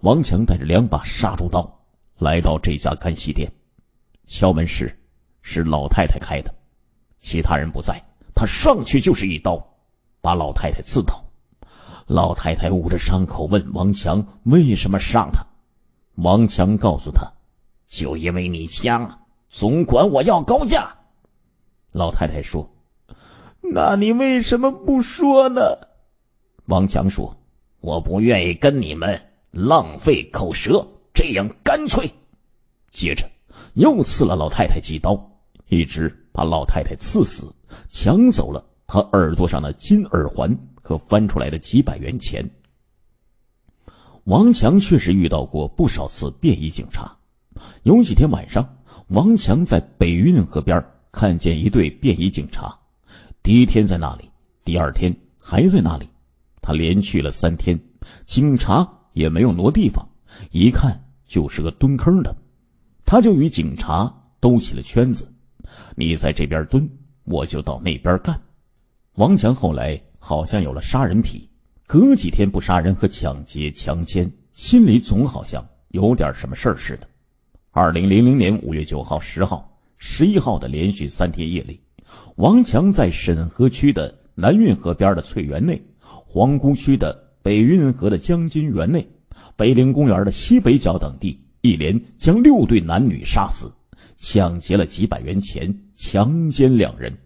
王强带着两把杀猪刀来到这家干洗店，敲门时是老太太开的，其他人不在，他上去就是一刀，把老太太刺倒。老太太捂着伤口问王强：“为什么杀他？”王强告诉他：“就因为你强，总管我要高价。”老太太说：“那你为什么不说呢？”王强说：“我不愿意跟你们浪费口舌，这样干脆。”接着又刺了老太太几刀，一直把老太太刺死，抢走了她耳朵上的金耳环。和翻出来的几百元钱。王强确实遇到过不少次便衣警察。有几天晚上，王强在北运河边看见一队便衣警察。第一天在那里，第二天还在那里，他连去了三天，警察也没有挪地方，一看就是个蹲坑的。他就与警察兜起了圈子：“你在这边蹲，我就到那边干。”王强后来。好像有了杀人癖，隔几天不杀人和抢劫、强奸，心里总好像有点什么事儿似的。二零零零年五月九号、十号、十一号的连续三天夜里，王强在沈河区的南运河边的翠园内、皇姑区的北运河的江津园内、北陵公园的西北角等地，一连将六对男女杀死，抢劫了几百元钱，强奸两人。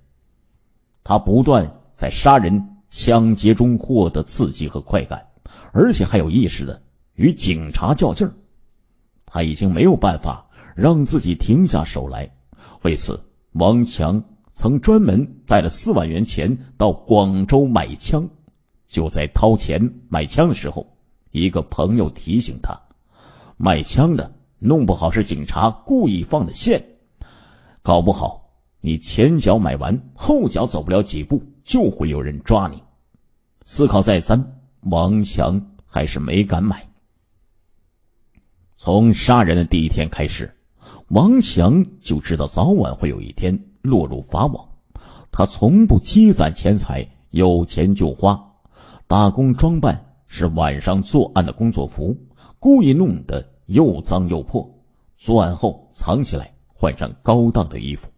他不断在杀人。抢劫中获得刺激和快感，而且还有意识的与警察较劲儿。他已经没有办法让自己停下手来，为此，王强曾专门带了四万元钱到广州买枪。就在掏钱买枪的时候，一个朋友提醒他，卖枪的弄不好是警察故意放的线，搞不好你前脚买完，后脚走不了几步，就会有人抓你。思考再三，王强还是没敢买。从杀人的第一天开始，王强就知道早晚会有一天落入法网。他从不积攒钱财，有钱就花。打工装扮是晚上作案的工作服，故意弄得又脏又破，作案后藏起来，换上高档的衣服。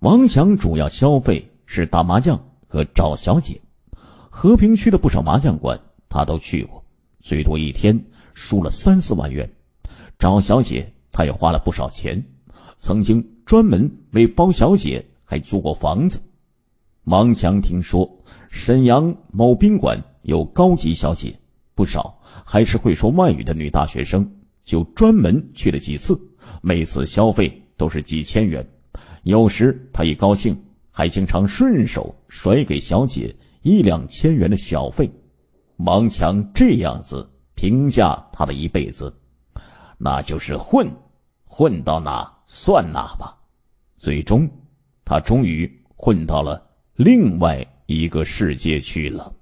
王强主要消费是打麻将和找小姐，和平区的不少麻将馆他都去过，最多一天输了三四万元。找小姐他也花了不少钱，曾经专门为包小姐还租过房子。王强听说沈阳某宾馆有高级小姐，不少还是会说外语的女大学生，就专门去了几次，每次消费都是几千元。有时他一高兴，还经常顺手甩给小姐一两千元的小费。王强这样子评价他的一辈子，那就是混，混到哪算哪吧。最终，他终于混到了。另外一个世界去了。